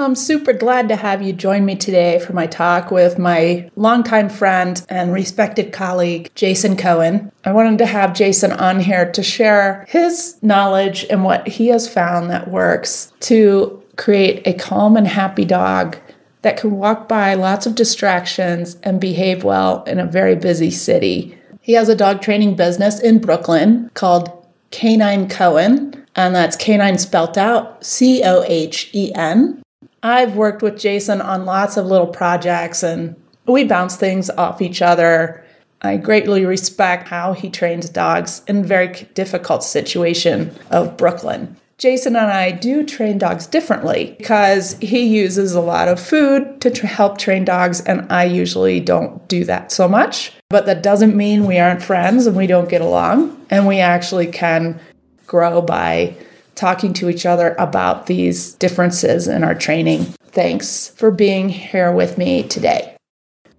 I'm super glad to have you join me today for my talk with my longtime friend and respected colleague, Jason Cohen. I wanted to have Jason on here to share his knowledge and what he has found that works to create a calm and happy dog that can walk by lots of distractions and behave well in a very busy city. He has a dog training business in Brooklyn called Canine Cohen, and that's canine spelt out C O H E N. I've worked with Jason on lots of little projects and we bounce things off each other. I greatly respect how he trains dogs in very difficult situation of Brooklyn. Jason and I do train dogs differently because he uses a lot of food to help train dogs, and I usually don't do that so much. But that doesn't mean we aren't friends and we don't get along, and we actually can grow by talking to each other about these differences in our training. Thanks for being here with me today.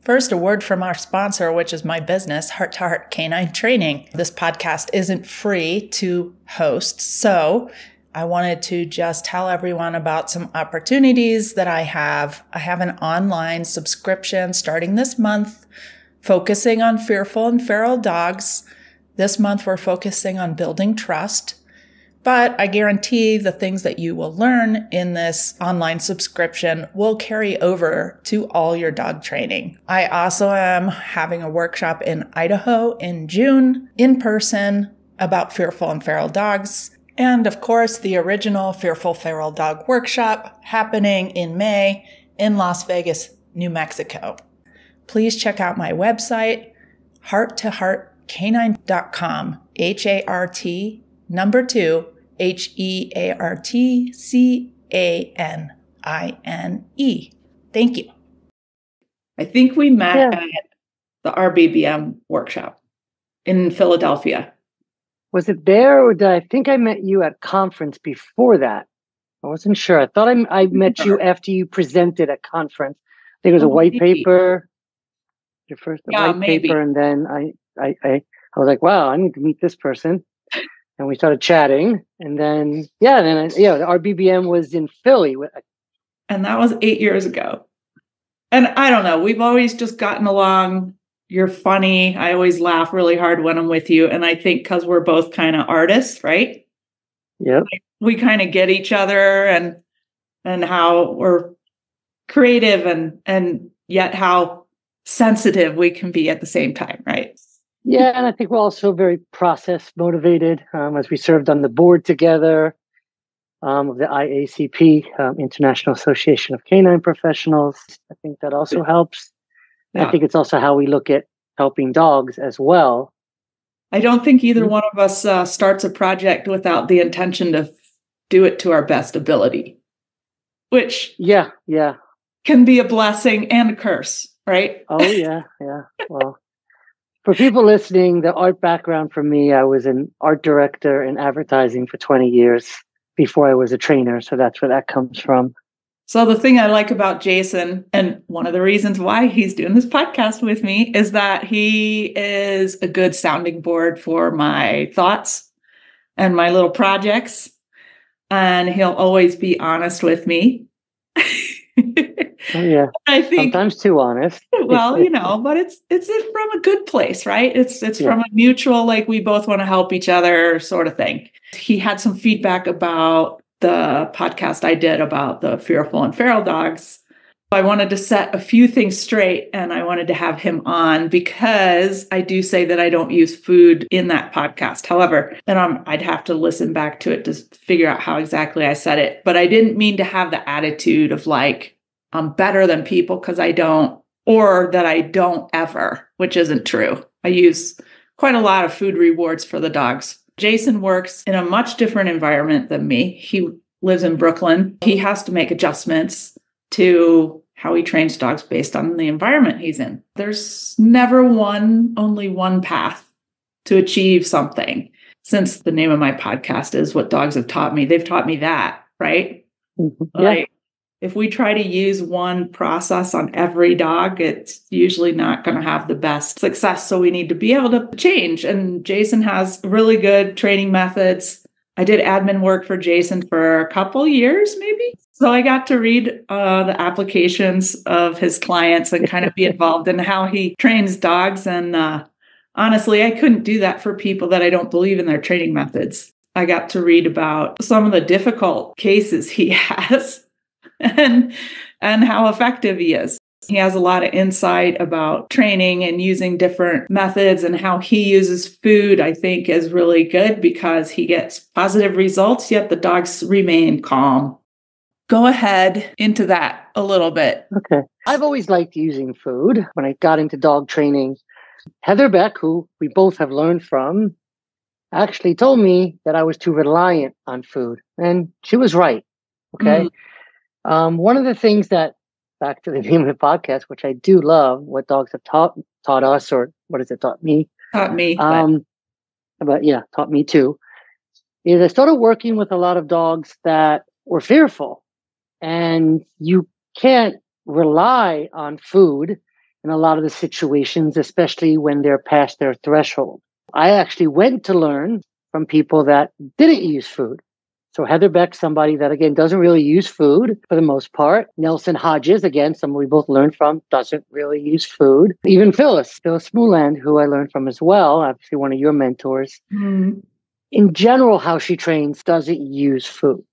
First, a word from our sponsor, which is my business, Heart to Heart Canine Training. This podcast isn't free to host, so I wanted to just tell everyone about some opportunities that I have. I have an online subscription starting this month, focusing on fearful and feral dogs. This month, we're focusing on building trust. But I guarantee the things that you will learn in this online subscription will carry over to all your dog training. I also am having a workshop in Idaho in June in person about fearful and feral dogs. And of course, the original Fearful Feral Dog Workshop happening in May in Las Vegas, New Mexico. Please check out my website, hearttoheartcanine.com, H A R T number two, H E A R T C A N I N E. Thank you. I think we met yeah. at the RBBM workshop in Philadelphia. Was it there or did I think I met you at conference before that? I wasn't sure. I thought I, I met you after you presented at conference. I think it was a oh, white maybe. paper. Your first yeah, white maybe. paper, and then I, I, I, I was like, wow, I need to meet this person and we started chatting. And then, yeah, then I, yeah, RBBM was in Philly. Uh, and that was eight years ago. And I don't know, we've always just gotten along. You're funny. I always laugh really hard when I'm with you. And I think because we're both kind of artists, right? Yeah. we kind of get each other and and how we're creative and and yet how sensitive we can be at the same time, right? Yeah, and I think we're also very process motivated um, as we served on the board together um, of the IACP, um, International Association of Canine Professionals. I think that also helps. Yeah. I think it's also how we look at helping dogs as well. I don't think either mm-hmm. one of us uh, starts a project without the intention to do it to our best ability, which yeah, yeah, can be a blessing and a curse, right? Oh yeah, yeah. Well, for people listening, the art background for me, I was an art director in advertising for 20 years before I was a trainer. So that's where that comes from. So, the thing I like about Jason, and one of the reasons why he's doing this podcast with me, is that he is a good sounding board for my thoughts and my little projects. And he'll always be honest with me. Oh, yeah. I think sometimes too honest. well, you know, but it's it's from a good place, right? It's it's yeah. from a mutual, like we both want to help each other sort of thing. He had some feedback about the podcast I did about the fearful and feral dogs. I wanted to set a few things straight and I wanted to have him on because I do say that I don't use food in that podcast. However, and I'm, I'd have to listen back to it to figure out how exactly I said it. But I didn't mean to have the attitude of like, I'm better than people because I don't, or that I don't ever, which isn't true. I use quite a lot of food rewards for the dogs. Jason works in a much different environment than me. He lives in Brooklyn. He has to make adjustments to how he trains dogs based on the environment he's in. There's never one, only one path to achieve something. Since the name of my podcast is What Dogs Have Taught Me, they've taught me that, right? Mm-hmm. Like, if we try to use one process on every dog, it's usually not going to have the best success. So we need to be able to change. And Jason has really good training methods. I did admin work for Jason for a couple years, maybe. So I got to read uh, the applications of his clients and kind of be involved in how he trains dogs. And uh, honestly, I couldn't do that for people that I don't believe in their training methods. I got to read about some of the difficult cases he has and and how effective he is. He has a lot of insight about training and using different methods and how he uses food, I think, is really good because he gets positive results, yet the dogs remain calm. Go ahead into that a little bit. Okay. I've always liked using food when I got into dog training. Heather Beck, who we both have learned from, actually told me that I was too reliant on food. And she was right. Okay. Mm. Um, one of the things that back to the name of the podcast, which I do love, what dogs have taught taught us, or what has it taught me? Taught me. Um, but, but yeah, taught me too. Is I started working with a lot of dogs that were fearful, and you can't rely on food in a lot of the situations, especially when they're past their threshold. I actually went to learn from people that didn't use food. So Heather Beck, somebody that again doesn't really use food for the most part. Nelson Hodges, again, someone we both learned from, doesn't really use food. Even Phyllis, Phyllis Smooland, who I learned from as well, obviously one of your mentors. Mm. In general, how she trains doesn't use food.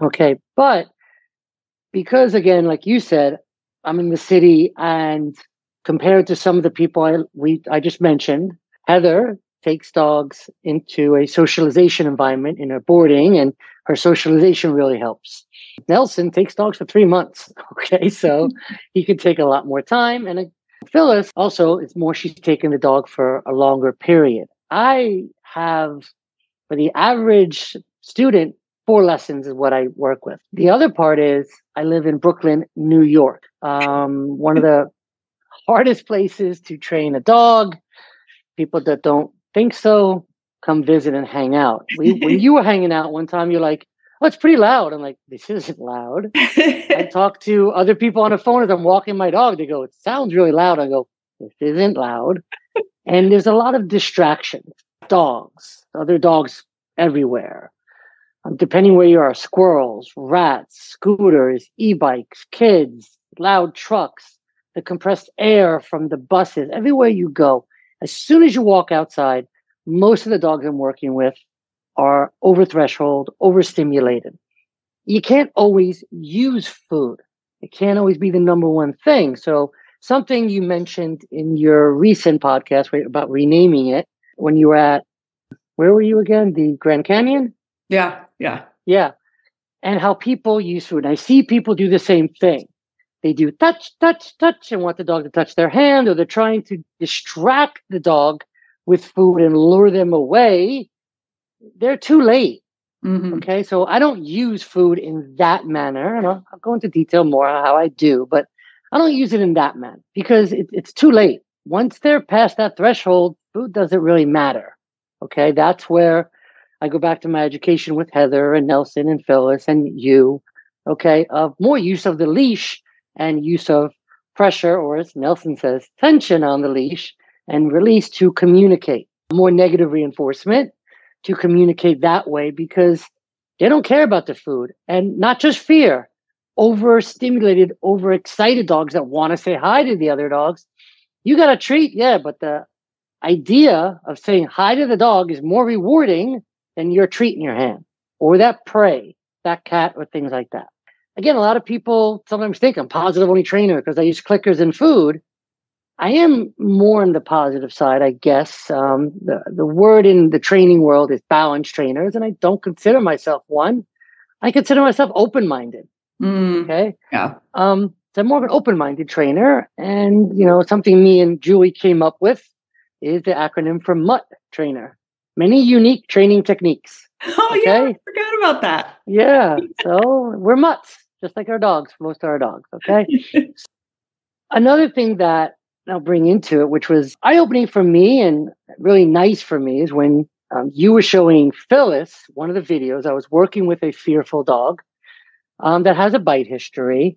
Okay. But because again, like you said, I'm in the city and compared to some of the people I we I just mentioned, Heather takes dogs into a socialization environment in her boarding, and her socialization really helps. Nelson takes dogs for three months. Okay, so he could take a lot more time. And uh, Phyllis also, it's more she's taking the dog for a longer period. I have, for the average student, four lessons is what I work with. The other part is I live in Brooklyn, New York. Um, one of the hardest places to train a dog. People that don't think so, come visit and hang out. We, when you were hanging out one time, you're like, oh, it's pretty loud. I'm like, this isn't loud. I talk to other people on the phone as I'm walking my dog. They go, it sounds really loud. I go, this isn't loud. and there's a lot of distractions. Dogs, other dogs everywhere. Um, depending where you are, squirrels, rats, scooters, e-bikes, kids, loud trucks, the compressed air from the buses, everywhere you go. As soon as you walk outside, most of the dogs I'm working with are over threshold, overstimulated. You can't always use food. It can't always be the number one thing. So something you mentioned in your recent podcast about renaming it when you were at where were you again? The Grand Canyon? Yeah, yeah. Yeah. And how people use food. And I see people do the same thing they do touch, touch, touch, and want the dog to touch their hand, or they're trying to distract the dog with food and lure them away, they're too late. Mm-hmm. Okay, so I don't use food in that manner, and I'll, I'll, go into detail more on how I do, but I don't use it in that manner because it, it's too late. Once they're past that threshold, food doesn't really matter. Okay, that's where I go back to my education with Heather and Nelson and Phyllis and you. Okay, of more use of the leash and use of pressure, or as Nelson says, tension on the leash and release to communicate. More negative reinforcement to communicate that way because they don't care about the food and not just fear. Overstimulated, overexcited dogs that want to say hi to the other dogs. You got a treat, yeah, but the idea of saying hi to the dog is more rewarding than your treat in your hand or that prey, that cat, or things like that again, a lot of people sometimes think I'm positive only trainer because I use clickers and food. I am more on the positive side, I guess. Um, the, the word in the training world is balance trainers, and I don't consider myself one. I consider myself open minded. Mm, okay. Yeah. Um, so I'm more of an open minded trainer. And, you know, something me and Julie came up with is the acronym for MUTT trainer many unique training techniques. Oh, okay? yeah. I forgot about that. Yeah. So we're mutts just like our dogs, most of our dogs. Okay. Another thing that I'll bring into it, which was eye opening for me and really nice for me, is when um, you were showing Phyllis one of the videos. I was working with a fearful dog um, that has a bite history.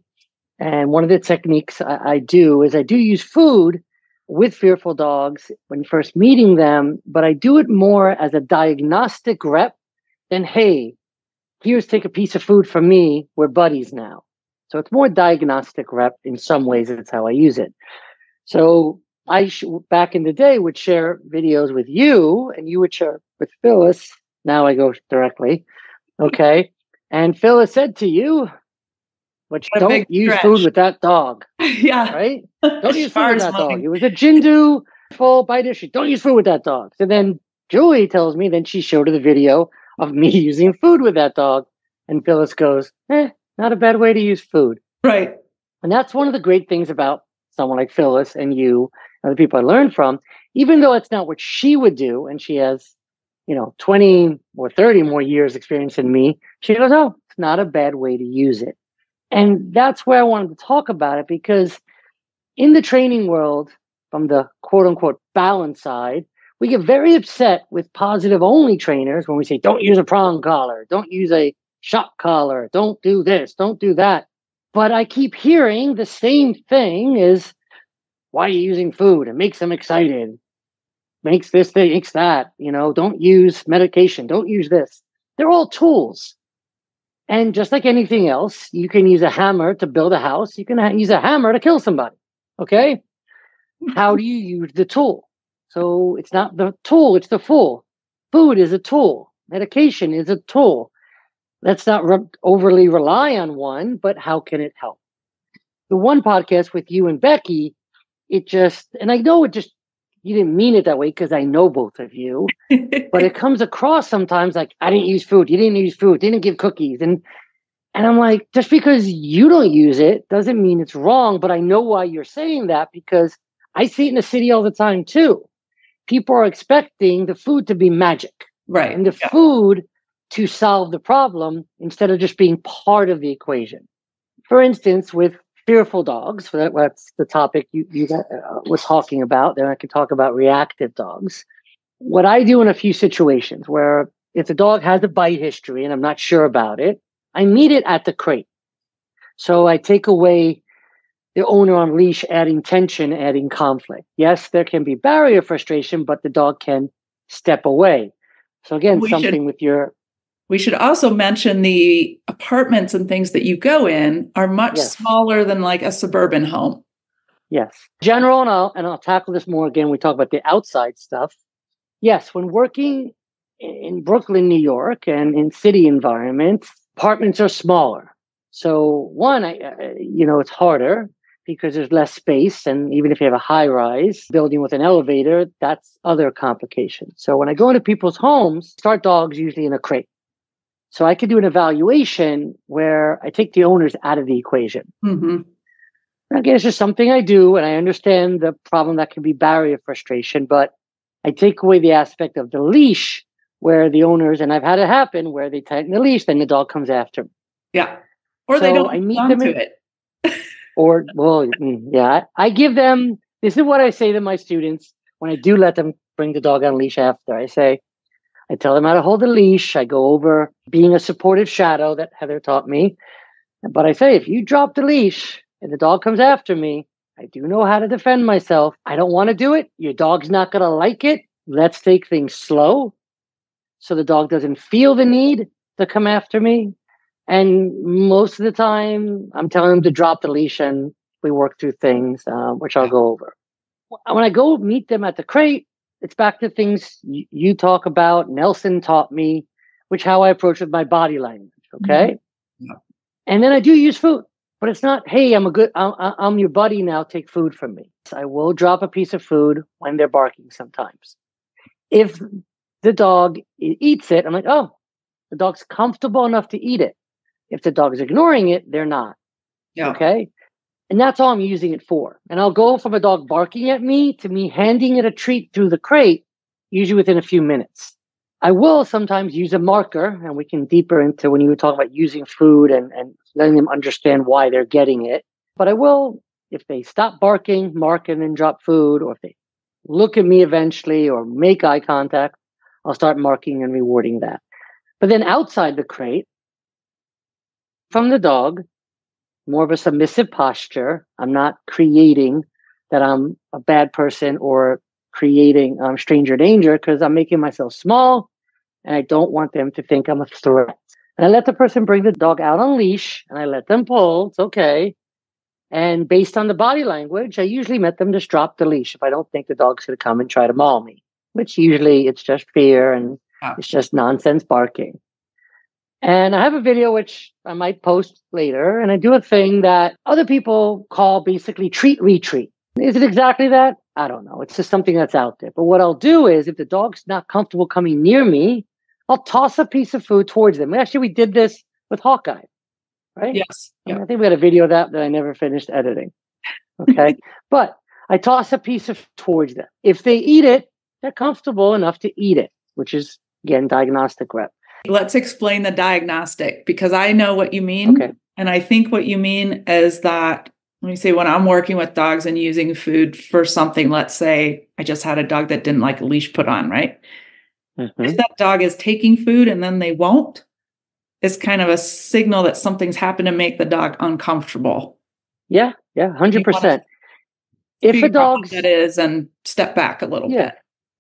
And one of the techniques I, I do is I do use food with fearful dogs when first meeting them, but I do it more as a diagnostic rep than, hey, here's take a piece of food from me. We're buddies now. So it's more diagnostic rep in some ways. That's how I use it. So I sh- back in the day would share videos with you, and you would share with Phyllis. Now I go directly, okay. And Phyllis said to you, "But you don't use stretch. food with that dog." yeah, right. Don't use food with that dog. It was a Jindo full bite issue. Don't use food with that dog. So then Julie tells me, then she showed her the video of me using food with that dog, and Phyllis goes, "Eh, not a bad way to use food." Right. And that's one of the great things about someone like Phyllis and you and the people I learned from, even though it's not what she would do, and she has, you know, 20 or 30 more years experience than me, she goes, Oh, it's not a bad way to use it. And that's where I wanted to talk about it because in the training world, from the quote unquote balance side, we get very upset with positive only trainers when we say, don't use a prong collar, don't use a shock collar, don't do this, don't do that. But I keep hearing the same thing is why are you using food? It makes them excited. Makes this, thing, makes that. You know, don't use medication. Don't use this. They're all tools. And just like anything else, you can use a hammer to build a house. You can ha- use a hammer to kill somebody. Okay. How do you use the tool? So it's not the tool, it's the fool. Food is a tool. Medication is a tool. Let's not re- overly rely on one, but how can it help? The one podcast with you and Becky, it just, and I know it just, you didn't mean it that way because I know both of you, but it comes across sometimes like, I didn't use food, you didn't use food, didn't give cookies. And, and I'm like, just because you don't use it doesn't mean it's wrong, but I know why you're saying that because I see it in the city all the time too. People are expecting the food to be magic. Right. And the yeah. food to solve the problem instead of just being part of the equation. For instance, with fearful dogs, that's the topic you, you uh, was talking about. Then I can talk about reactive dogs. What I do in a few situations where if the dog has a bite history and I'm not sure about it, I meet it at the crate. So I take away the owner on leash, adding tension, adding conflict. Yes, there can be barrier frustration, but the dog can step away. So again, we something should, with your we should also mention the apartments and things that you go in are much yes. smaller than like a suburban home. Yes. General, and I'll, and I'll tackle this more again. We talk about the outside stuff. Yes, when working in Brooklyn, New York, and in city environments, apartments are smaller. So, one, I, you know, it's harder because there's less space. And even if you have a high rise building with an elevator, that's other complications. So, when I go into people's homes, start dogs usually in a crate. So I could do an evaluation where I take the owners out of the equation. Mm-hmm. Again, it's just something I do, and I understand the problem that can be barrier frustration, but I take away the aspect of the leash where the owners, and I've had it happen where they tighten the leash, then the dog comes after me. Yeah. Or so they don't I meet them in, it. Or, well, mm, yeah, I give them, this is what I say to my students when I do let them bring the dog on leash after. I say, I tell them how to hold the leash. I go over being a supportive shadow that Heather taught me. But I say, if you drop the leash and the dog comes after me, I do know how to defend myself. I don't want to do it. Your dog's not going to like it. Let's take things slow so the dog doesn't feel the need to come after me. And most of the time, I'm telling them to drop the leash and we work through things, uh, which I'll go over. When I go meet them at the crate, it's back to things you, you talk about. Nelson taught me, which how I approach with my body language. Okay. Mm-hmm. Yeah. And then I do use food, but it's not, hey, I'm a good, I'm, I'm your buddy now. Take food from me. I will drop a piece of food when they're barking sometimes. If the dog eats it, I'm like, oh, the dog's comfortable enough to eat it. If the dog is ignoring it, they're not. Yeah. Okay. And that's all I'm using it for. And I'll go from a dog barking at me to me handing it a treat through the crate, usually within a few minutes. I will sometimes use a marker, and we can deeper into when you were talking about using food and, and letting them understand why they're getting it. But I will, if they stop barking, mark and then drop food, or if they look at me eventually or make eye contact, I'll start marking and rewarding that. But then outside the crate, from the dog, more of a submissive posture. I'm not creating that I'm a bad person or creating um, stranger danger because I'm making myself small and I don't want them to think I'm a threat. And I let the person bring the dog out on leash and I let them pull. It's okay. And based on the body language, I usually let them just drop the leash if I don't think the dog's going to come and try to maul me, which usually it's just fear and oh. it's just nonsense barking. And I have a video which I might post later, and I do a thing that other people call basically treat retreat. Is it exactly that? I don't know. It's just something that's out there. But what I'll do is if the dog's not comfortable coming near me, I'll toss a piece of food towards them. Actually, we did this with Hawkeye, right? Yes. Yep. I think we had a video of that that I never finished editing. Okay. but I toss a piece of towards them. If they eat it, they're comfortable enough to eat it, which is again diagnostic rep. Let's explain the diagnostic because I know what you mean. Okay. And I think what you mean is that let me say when I'm working with dogs and using food for something, let's say I just had a dog that didn't like a leash put on, right? Mm-hmm. If that dog is taking food and then they won't, it's kind of a signal that something's happened to make the dog uncomfortable. Yeah, yeah, hundred percent. If a dog that is, and step back a little yeah. bit.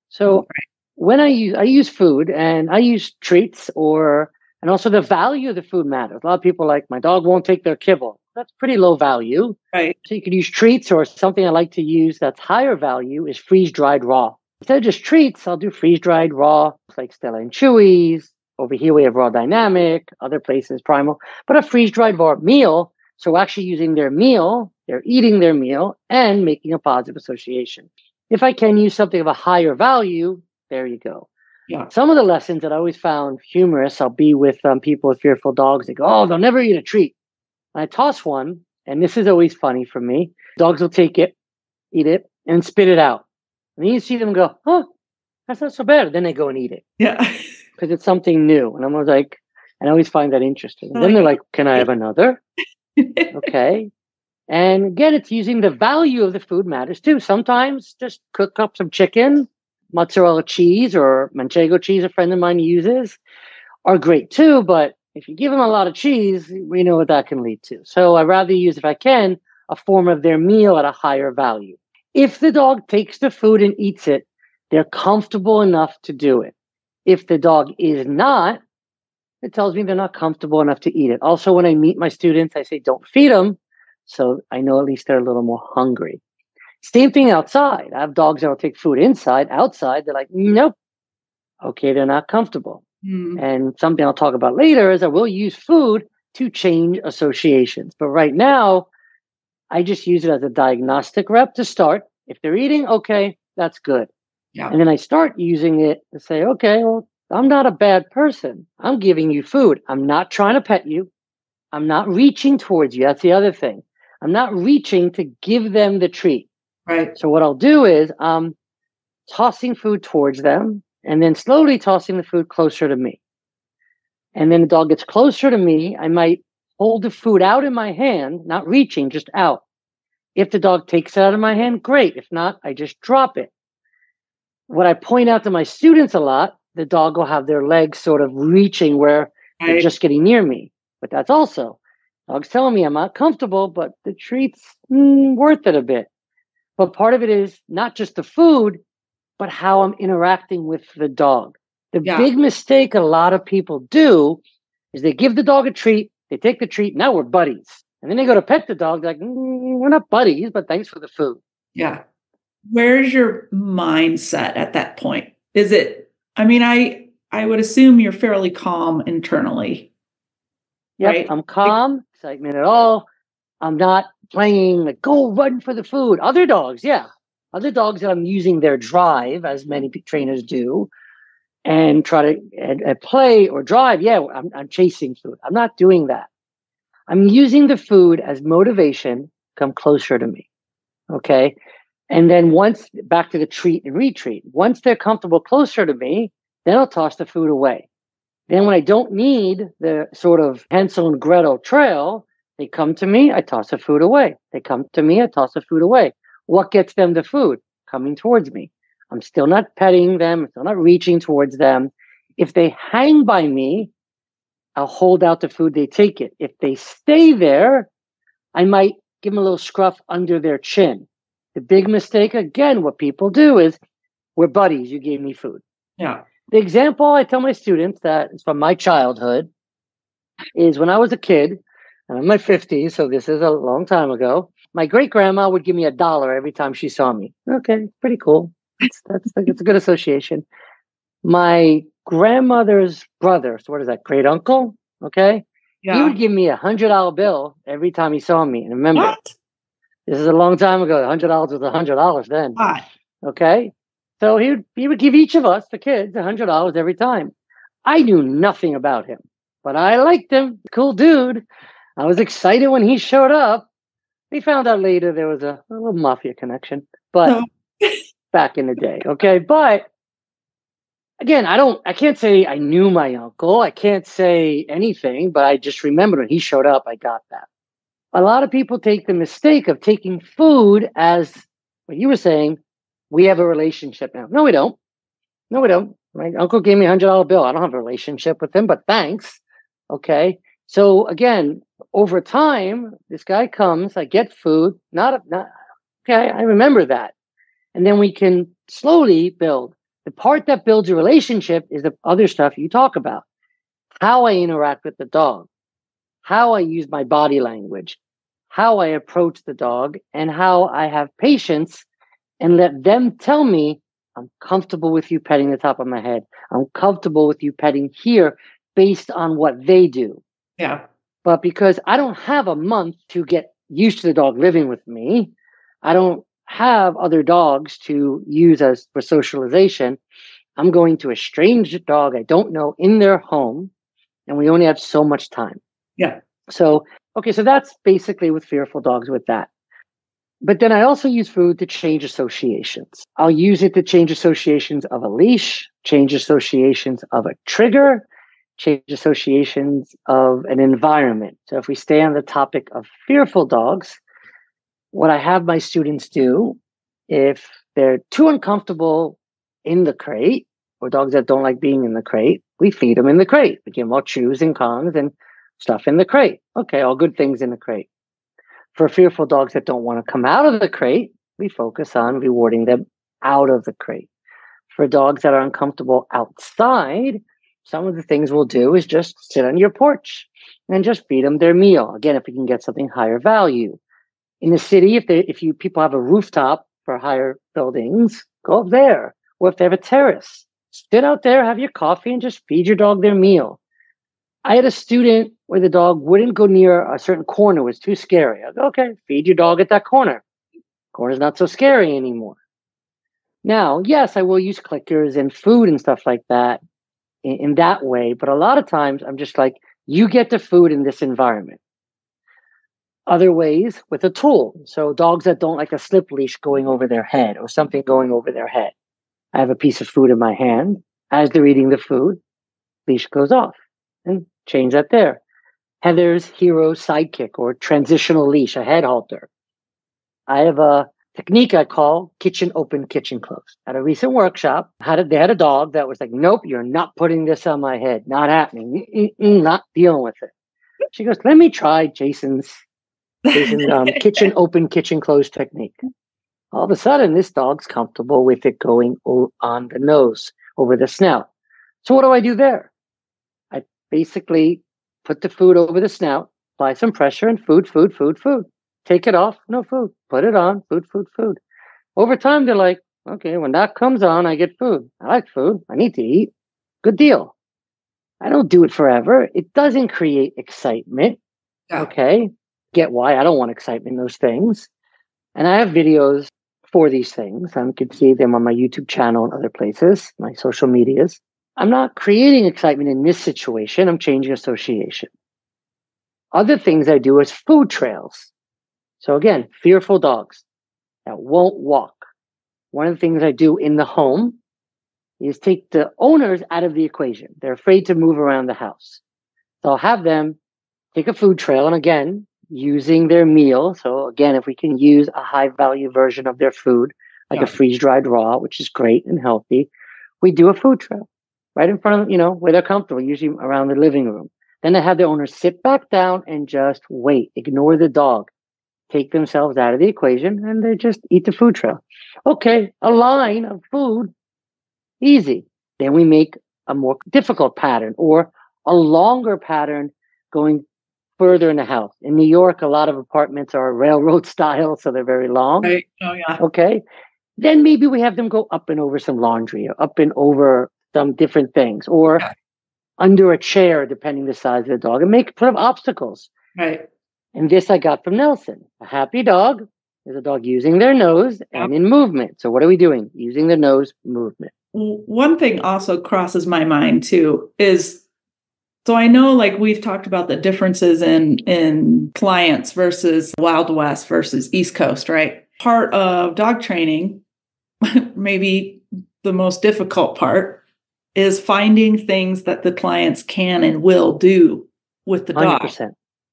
So right. When I use I use food and I use treats or and also the value of the food matters. A lot of people like my dog won't take their kibble. That's pretty low value. Right. So you could use treats or something I like to use that's higher value is freeze dried raw. Instead of just treats, I'll do freeze dried raw, like Stella and Chewy's. Over here we have Raw Dynamic, other places Primal, but a freeze dried raw meal. So actually using their meal, they're eating their meal and making a positive association. If I can use something of a higher value, there you go. Yeah. Some of the lessons that I always found humorous, I'll be with um, people with fearful dogs. They go, "Oh, they'll never eat a treat." And I toss one, and this is always funny for me. Dogs will take it, eat it, and spit it out. And then you see them go, huh, that's not so bad." Then they go and eat it. Yeah. Because it's something new, and I'm always like, and I always find that interesting. And then they're like, "Can I have another?" okay. And again, it's using the value of the food matters too. Sometimes just cook up some chicken, mozzarella cheese or manchego cheese, a friend of mine uses, are great too. But if you give them a lot of cheese, we know what that can lead to. So I'd rather use, if I can, a form of their meal at a higher value. If the dog takes the food and eats it, they're comfortable enough to do it. If the dog is not, it tells me they're not comfortable enough to eat it. Also, when I meet my students, I say, don't feed them. So I know at least they're a little more hungry. Same thing outside. I have dogs that will take food inside. Outside, they're like, nope. Okay, they're not comfortable. Mm. And something I'll talk about later is I will use food to change associations. But right now, I just use it as a diagnostic rep to start. If they're eating, okay, that's good. Yeah. And then I start using it to say, okay, well, I'm not a bad person. I'm giving you food. I'm not trying to pet you. I'm not reaching towards you. That's the other thing. I'm not reaching to give them the treat. Right. So what I'll do is um tossing food towards them and then slowly tossing the food closer to me. And then the dog gets closer to me. I might hold the food out in my hand, not reaching, just out. If the dog takes it out of my hand, great. If not, I just drop it. What I point out to my students a lot, the dog will have their legs sort of reaching where right. they're just getting near me. But that's also dog's telling me I'm not comfortable, but the treat's mm, worth it a bit. But part of it is not just the food, but how I'm interacting with the dog. The yeah. big mistake a lot of people do is they give the dog a treat, they take the treat, now we're buddies. And then they go to pet the dog, like, mm, we're not buddies, but thanks for the food. Yeah. Where's your mindset at that point? Is it, I mean, I I would assume you're fairly calm internally. Yep, right? I'm calm, excitement at all. I'm not playing like go run for the food. Other dogs, yeah, other dogs that I'm using their drive, as many trainers do, and try to and, and play or drive. Yeah, I'm, I'm chasing food. I'm not doing that. I'm using the food as motivation. Come closer to me, okay. And then once back to the treat and retreat. Once they're comfortable closer to me, then I'll toss the food away. Then when I don't need the sort of Hansel and Gretel trail, they come to me, I toss the food away. They come to me, I toss the food away. What gets them the food? Coming towards me. I'm still not petting them, I'm still not reaching towards them. If they hang by me, I'll hold out the food, they take it. If they stay there, I might give them a little scruff under their chin. The big mistake, again, what people do is we're buddies, you gave me food. Yeah. The example I tell my students that is from my childhood is when I was a kid, I'm in my 50s, so this is a long time ago. My great grandma would give me a dollar every time she saw me. Okay, pretty cool. That's that's, that's a good association. My grandmother's brother, so what is that? Great uncle. Okay, Yeah. he would give me a hundred dollar bill every time he saw me. And remember, what? this is a long time ago. A hundred dollars was a hundred dollars then. What? Okay. So he would he would give each of us, the kids, a hundred dollars every time. I knew nothing about him, but I liked him. Cool dude. I was excited when he showed up. We found out later there was a, a little mafia connection, but No. Oh. back in the day. Okay. But again, I don't I can't say I knew my uncle. I can't say anything, but I just remembered when he showed up, I got that. A lot of people take the mistake of taking food as what you were saying, we have a relationship now. No, we don't. No, we don't. My uncle gave me a hundred dollar bill. I don't have a relationship with him, but thanks. Okay. So again, over time, this guy comes, I get food, not, not okay, I remember that. And then we can slowly build. The part that builds a relationship is the other stuff you talk about. How I interact with the dog, how I use my body language, how I approach the dog, and how I have patience and let them tell me I'm comfortable with you petting the top of my head. I'm comfortable with you petting here based on what they do. Yeah. But because I don't have a month to get used to the dog living with me, I don't have other dogs to use as for socialization. I'm going to a strange dog I don't know in their home, and we only have so much time. Yeah. So, okay, so that's basically with fearful dogs with that. But then I also use food to change associations. I'll use it to change associations of a leash, change associations of a trigger, change associations of an environment. So if we stay on the topic of fearful dogs, what I have my students do, if they're too uncomfortable in the crate, or dogs that don't like being in the crate, we feed them in the crate. We give them all chews and kongs and stuff in the crate. Okay, all good things in the crate. For fearful dogs that don't want to come out of the crate, we focus on rewarding them out of the crate. For dogs that are uncomfortable outside, some of the things we'll do is just sit on your porch and just feed them their meal. Again, if we can get something higher value. In the city, if they if you people have a rooftop for higher buildings, go up there. Or if they have a terrace, sit out there, have your coffee, and just feed your dog their meal. I had a student where the dog wouldn't go near a certain corner, it was too scary. I go, okay, feed your dog at that corner. Corner's not so scary anymore. Now, yes, I will use clickers and food and stuff like that in, in that way, but a lot of times I'm just like, you get the food in this environment. Other ways with a tool. So dogs that don't like a slip leash going over their head or something going over their head. I have a piece of food in my hand. As they're eating the food, leash goes off and change that there. Heather's hero sidekick or transitional leash, a head halter. I have a technique I call kitchen open, kitchen closed. At a recent workshop, had a, they had a dog that was like, "Nope, you're not putting this on my head. Not happening. Mm-mm-mm, not dealing with it." She goes, "Let me try Jason's Jason's um, kitchen open, kitchen closed technique." All of a sudden, this dog's comfortable with it going on the nose, over the snout. So what do I do there? I basically put the food over the snout, apply some pressure, and food, food, food, food. Take it off, no food. Put it on, food, food, food. Over time, they're like, okay, when that comes on, I get food. I like food. I need to eat. Good deal. I don't do it forever. It doesn't create excitement. Yeah. Okay. Get why I don't want excitement in those things. And I have videos for these things. I can see them on my YouTube channel and other places, my social medias. I'm not creating excitement in this situation. I'm changing association. Other things I do is food trails. So again, fearful dogs that won't walk. One of the things I do in the home is take the owners out of the equation. They're afraid to move around the house. So I'll have them take a food trail and again, using their meal. So again, if we can use a high value version of their food, like Yeah. a freeze dried raw, which is great and healthy, we do a food trail right in front of, you know, where they're comfortable, usually around the living room. Then I have the owner sit back down and just wait, ignore the dog, take themselves out of the equation, and they just eat the food trail. Okay, a line of food, easy. Then we make a more difficult pattern or a longer pattern going further in the house. In New York, a lot of apartments are railroad style, so they're very long. Right. Oh yeah. Okay. Then maybe we have them go up and over some laundry or up and over some different things or yeah. under a chair, depending the size of the dog, and make put of obstacles. Right. And this I got from Nelson. A happy dog is a dog using their nose and in movement. So what are we doing? Using the nose movement. One thing also crosses my mind too is so I know like we've talked about the differences in in clients versus Wild West versus East Coast, right? Part of dog training, maybe the most difficult part is finding things that the clients can and will do with the dog. 100%.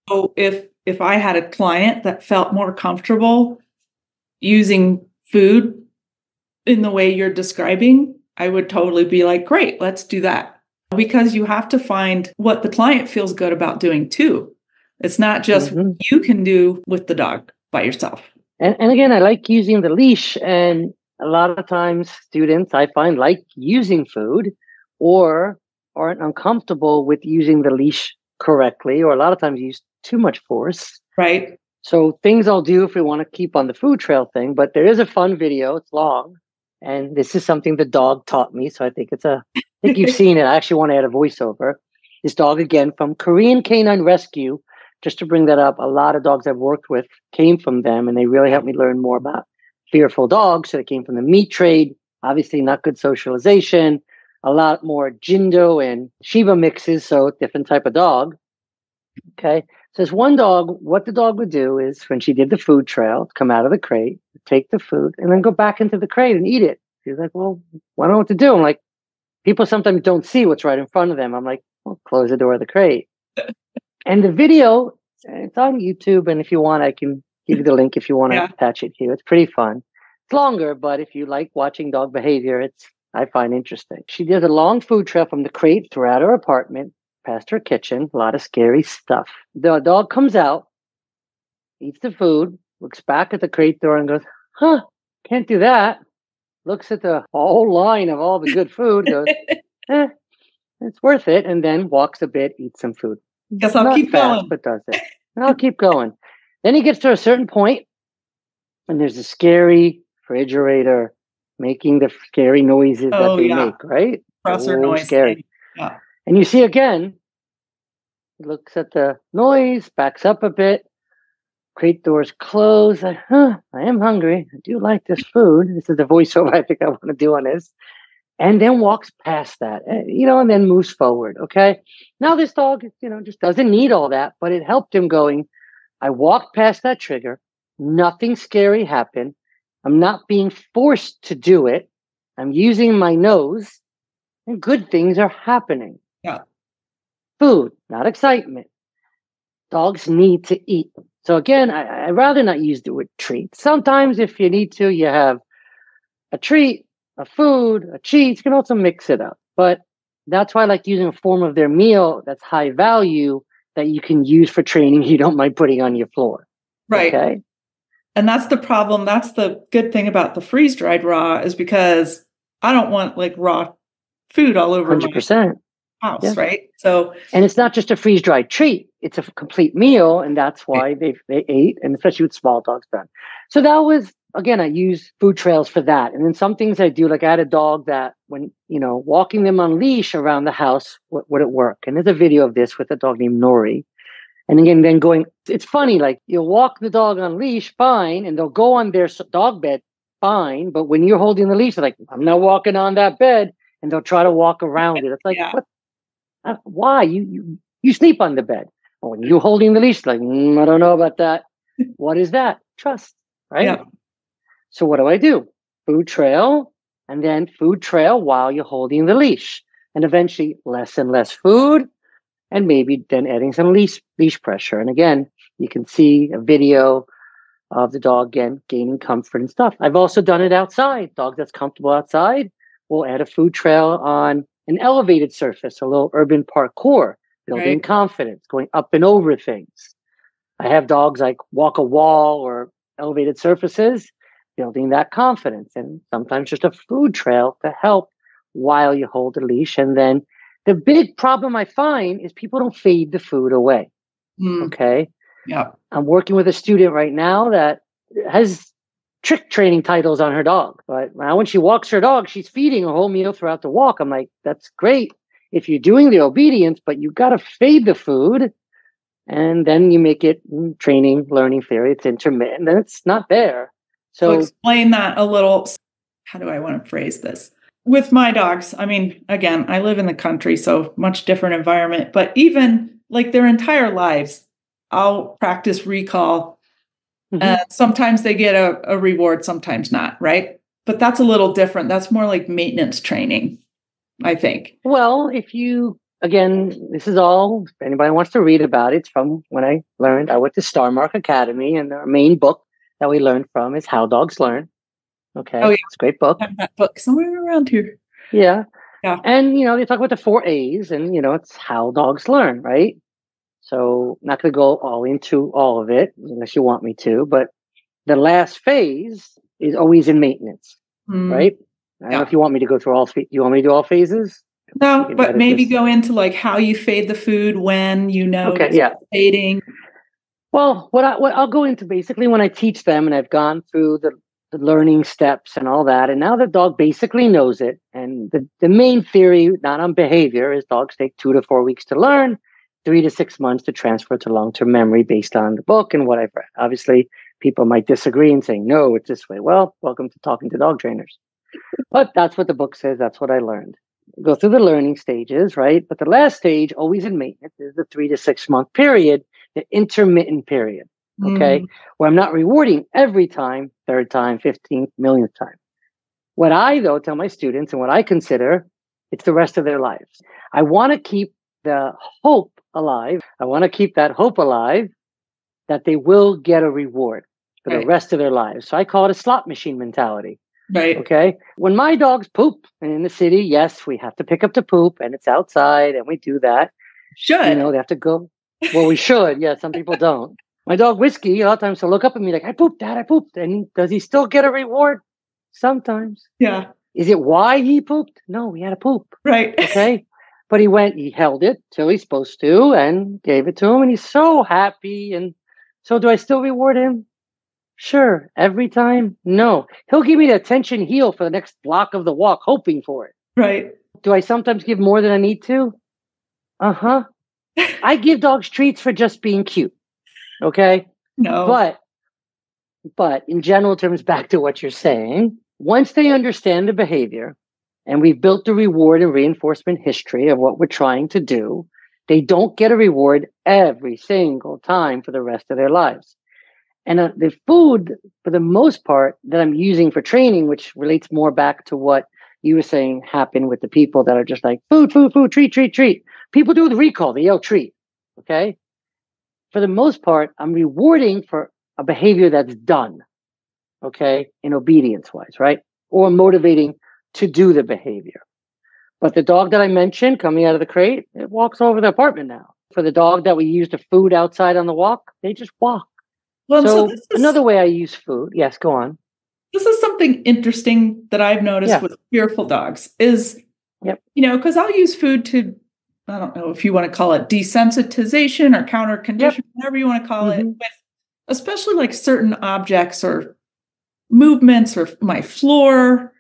So if if I had a client that felt more comfortable using food in the way you're describing, I would totally be like, great, let's do that. Because you have to find what the client feels good about doing too. It's not just mm-hmm. you can do with the dog by yourself. And, and again, I like using the leash. And a lot of times, students I find like using food or aren't uncomfortable with using the leash correctly, or a lot of times use too much force. Right. So things I'll do if we want to keep on the food trail thing, but there is a fun video. It's long. And this is something the dog taught me. So I think it's a, I think you've seen it. I actually want to add a voiceover. This dog again from Korean K9 Rescue. Just to bring that up, a lot of dogs I've worked with came from them and they really helped me learn more about fearful dogs. So they came from the meat trade, obviously not good socialization, a lot more Jindo and Shiba mixes. So different type of dog. Okay. Says one dog, what the dog would do is when she did the food trail, come out of the crate, take the food, and then go back into the crate and eat it. She's like, Well, I don't know what to do. I'm like, people sometimes don't see what's right in front of them. I'm like, well, close the door of the crate. and the video, it's on YouTube. And if you want, I can give you the link if you want to yeah. attach it here. It's pretty fun. It's longer, but if you like watching dog behavior, it's I find interesting. She did a long food trail from the crate throughout her apartment past her kitchen, a lot of scary stuff. The dog comes out, eats the food, looks back at the crate door and goes, huh, can't do that. Looks at the whole line of all the good food, goes, eh, it's worth it, and then walks a bit, eats some food. Guess I'll Not keep fast, going. But does it. And I'll keep going. Then he gets to a certain point, and there's a scary refrigerator making the scary noises oh, that they yeah. make, right? Compressor noise. Scary. Yeah. And you see again, he looks at the noise, backs up a bit, crate doors close. I, huh, I am hungry. I do like this food. This is the voiceover I think I want to do on this. And then walks past that, eh, you know, and then moves forward. Okay. Now this dog, you know, just doesn't need all that, but it helped him going. I walked past that trigger. Nothing scary happened. I'm not being forced to do it. I'm using my nose and good things are happening. Yeah. Food, not excitement. Dogs need to eat. So again, I, would rather not use the word treat. Sometimes if you need to, you have a treat, a food, a cheat. You can also mix it up. But that's why I like using a form of their meal that's high value that you can use for training you don't mind putting on your floor. Right. Okay. And that's the problem. That's the good thing about the freeze dried raw is because I don't want like raw food all over 100% house, yeah. right? So, and it's not just a freeze dried treat; it's a complete meal, and that's why they they ate, and especially with small dogs, done. So that was again, I use food trails for that, and then some things I do, like I had a dog that when you know walking them on leash around the house would, would it work? And there's a video of this with a dog named Nori. And again, then going, it's funny, like you'll walk the dog on leash, fine, and they'll go on their dog bed, fine. But when you're holding the leash, they're like, I'm not walking on that bed. And they'll try to walk around it. It's like, yeah. what uh, why you, you you sleep on the bed? when you holding the leash, like mm, I don't know about that. what is that? Trust, right? Yeah. So what do I do? Food trail, and then food trail while you're holding the leash, and eventually less and less food, and maybe then adding some leash leash pressure. And again, you can see a video of the dog again gaining comfort and stuff. I've also done it outside. Dog that's comfortable outside. We'll add a food trail on an elevated surface, a little urban parkour, building right. confidence, going up and over things. I have dogs like walk a wall or elevated surfaces, building that confidence, and sometimes just a food trail to help while you hold a leash. And then the big problem I find is people don't fade the food away. Mm, Okay. yeah. I'm working with a student right now that has trick training titles on her dog. But now when she walks her dog, she's feeding a whole meal throughout the walk. I'm like, that's great if you're doing the obedience, but you got to fade the food. And then you make it training, learning theory. It's intermittent and it's not there. So So, explain that a little. How do I want to phrase this? With my dogs, I mean, again, I live in the country, so much different environment, but even like their entire lives, I'll practice recall. Mhm. And sometimes they get a, a reward, sometimes not, right? But that's a little different. That's more like maintenance training, I think. well, if you, again, this is all, if anybody wants to read about it, it's from when I learned, I went to Starmark Academy and our main book that we learned from is How Dogs Learn. Okay. Oh, yeah. It's a great book. I have that book somewhere around here. Yeah. Yeah. And, you know, they talk about the four A's and, you know, it's how dogs learn, right? So, not going to go all into all of it unless you want me to, but the last phase is always in maintenance, Hmm. right? I don't know if you want me to go through all, pha- you want me to do all phases? No, can but maybe this. go into like how you fade the food when you know Okay, it's yeah. fading. Well, what, I, what I'll go into basically when I teach them and I've gone through the, the learning steps and all that, and now the dog basically knows it. And the, the main theory, not on behavior, is dogs take two to four weeks to learn, three to six months to transfer to long term memory based on the book and what I've read. Obviously, people might disagree and say, no, it's this way. Well, welcome to talking to dog trainers. but that's what the book says. That's what I learned. Go through the learning stages, right? But the last stage, always in maintenance, is the three to six month period, the intermittent period okay, Mm, where I'm not rewarding every time, third time, 15th, millionth time. What I, though, tell my students and what I consider, it's the rest of their lives. I want to keep the hope alive. I want to keep that hope alive that they will get a reward for Right. the rest of their lives. So I call it a slot machine mentality. right. Okay. When my dogs poop and in the city, yes, we have to pick up the poop and it's outside and we do that Should. you know, they have to go. Well, we should. Yeah, some people don't. My dog Whiskey, a lot of times he'll look up at me like, I pooped, Dad, I pooped. And does he still get a reward? Sometimes. yeah. Is it why he pooped? No, he had a poop. Right. Okay. But he went, he held it till he's supposed to and gave it to him. And he's so happy. And so do I still reward him? Sure. Every time? No. He'll give me the attention heel for the next block of the walk, hoping for it. right. Do I sometimes give more than I need to? Uh huh. I give dogs treats for just being cute. Okay. No. But, but in general terms, back to what you're saying, once they understand the behavior and we've built the reward and reinforcement history of what we're trying to do, they don't get a reward every single time for the rest of their lives. And uh, the food, for the most part, that I'm using for training, which relates more back to what you were saying happened with the people that are just like food, food, food, treat, treat, treat. People do the recall, they yell treat. Okay. For the most part, I'm rewarding for a behavior that's done. Okay. In obedience wise, right? Or motivating to do the behavior. But the dog that I mentioned coming out of the crate, it walks all over the apartment now. For the dog that we use the food outside on the walk, they just walk. well, so, so, this, is, another way I use food. Yes, go on. this is something interesting that I've noticed Yeah. with fearful dogs is, Yep. you know, because I'll use food to, I don't know if you want to call it desensitization or counter condition, whatever you want to call it, Mhm. with especially like certain objects or movements or my floor,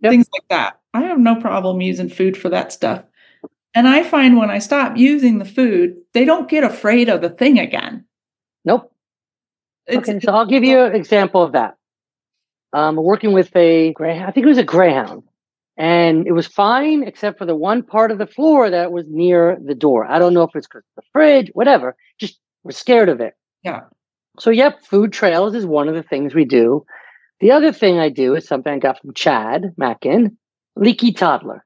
Yep. things like that. I have no problem using food for that stuff. And I find when I stop using the food, they don't get afraid of the thing again. Nope. It's, okay, so I'll give you an example of that. Um, working with a greyhound, I think it was a greyhound, and it was fine except for the one part of the floor that was near the door. I don't know if it's because the fridge, whatever. Just we're scared of it. yeah. So, yep, food trails is one of the things we do. The other thing I do is something I got from Chad Mackin, leaky toddler,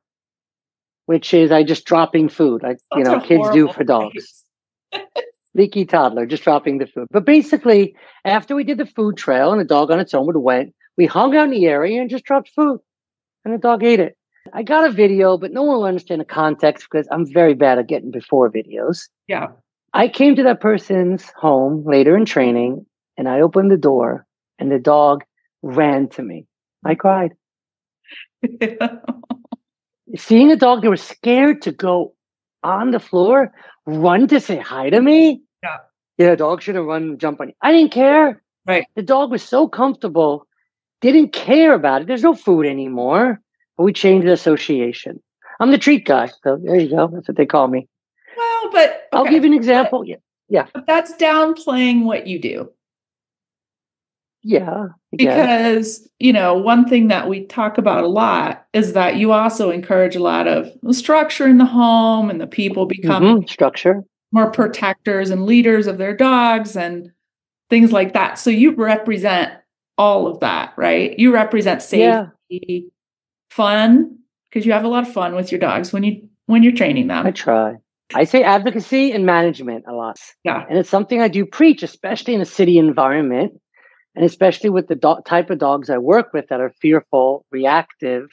which is I just dropping food, like you know kids do for dogs leaky toddler, just dropping the food. But basically, after we did the food trail and the dog on its own would went, we hung out in the area and just dropped food. And the dog ate it. I got a video, but no one will understand the context because I'm very bad at getting before videos. Yeah. I came to that person's home later in training and I opened the door and the dog ran to me. I cried. Seeing a dog that was scared to go on the floor, run to say hi to me. Yeah. Yeah, dog should have run jump on you. I didn't care. Right. The dog was so comfortable, didn't care about it. There's no food anymore. But we changed the association. I'm the treat guy. So there you go. That's what they call me. Well, but okay. I'll give you an example. yeah. Yeah. But that's downplaying what you do. Yeah. Because, you know, one thing that we talk about a lot is that you also encourage a lot of structure in the home and the people become mm-hmm. structure more protectors and leaders of their dogs and things like that. So you represent all of that, right? You represent safety, yeah. fun, because you have a lot of fun with your dogs when you when you're training them. I try. I say advocacy and management a lot. Yeah. And it's something I do preach, especially in a city environment and especially with the do- type of dogs I work with that are fearful, reactive,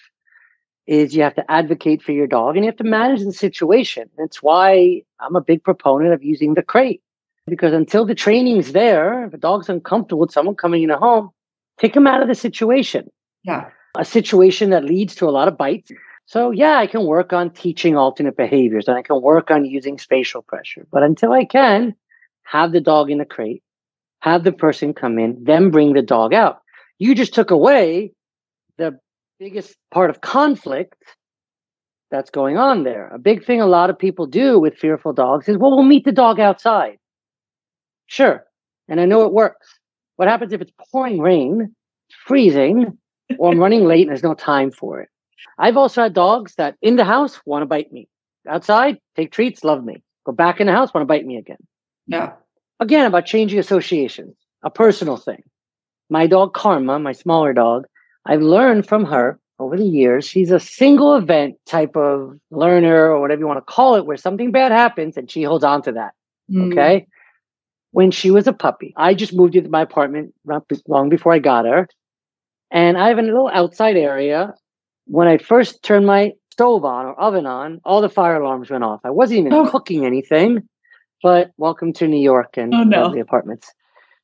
is you have to advocate for your dog and you have to manage the situation. That's why I'm a big proponent of using the crate because until the training's there, if a dog's uncomfortable with someone coming in a home, take them out of the situation. Yeah. A situation that leads to a lot of bites. So, yeah, I can work on teaching alternate behaviors and I can work on using spatial pressure. But until I can, have the dog in the crate, have the person come in, then bring the dog out. You just took away the biggest part of conflict that's going on there. A big thing a lot of people do with fearful dogs is, well, we'll meet the dog outside. Sure. And I know it works. What happens if it's pouring rain, freezing, or I'm running late and there's no time for it? I've also had dogs that in the house want to bite me. Outside, take treats, love me. Go back in the house, want to bite me again. Yeah again about changing associations, a personal thing. My dog Karma, my smaller dog, I've learned from her over the years. She's a single event type of learner or whatever you want to call it, where something bad happens and she holds on to that. Mm. Okay. When she was a puppy, I just moved into my apartment long before I got her. And I have a little outside area. When I first turned my stove on or oven on, all the fire alarms went off. I wasn't even oh. cooking anything. But welcome to New York and oh, no. the apartments.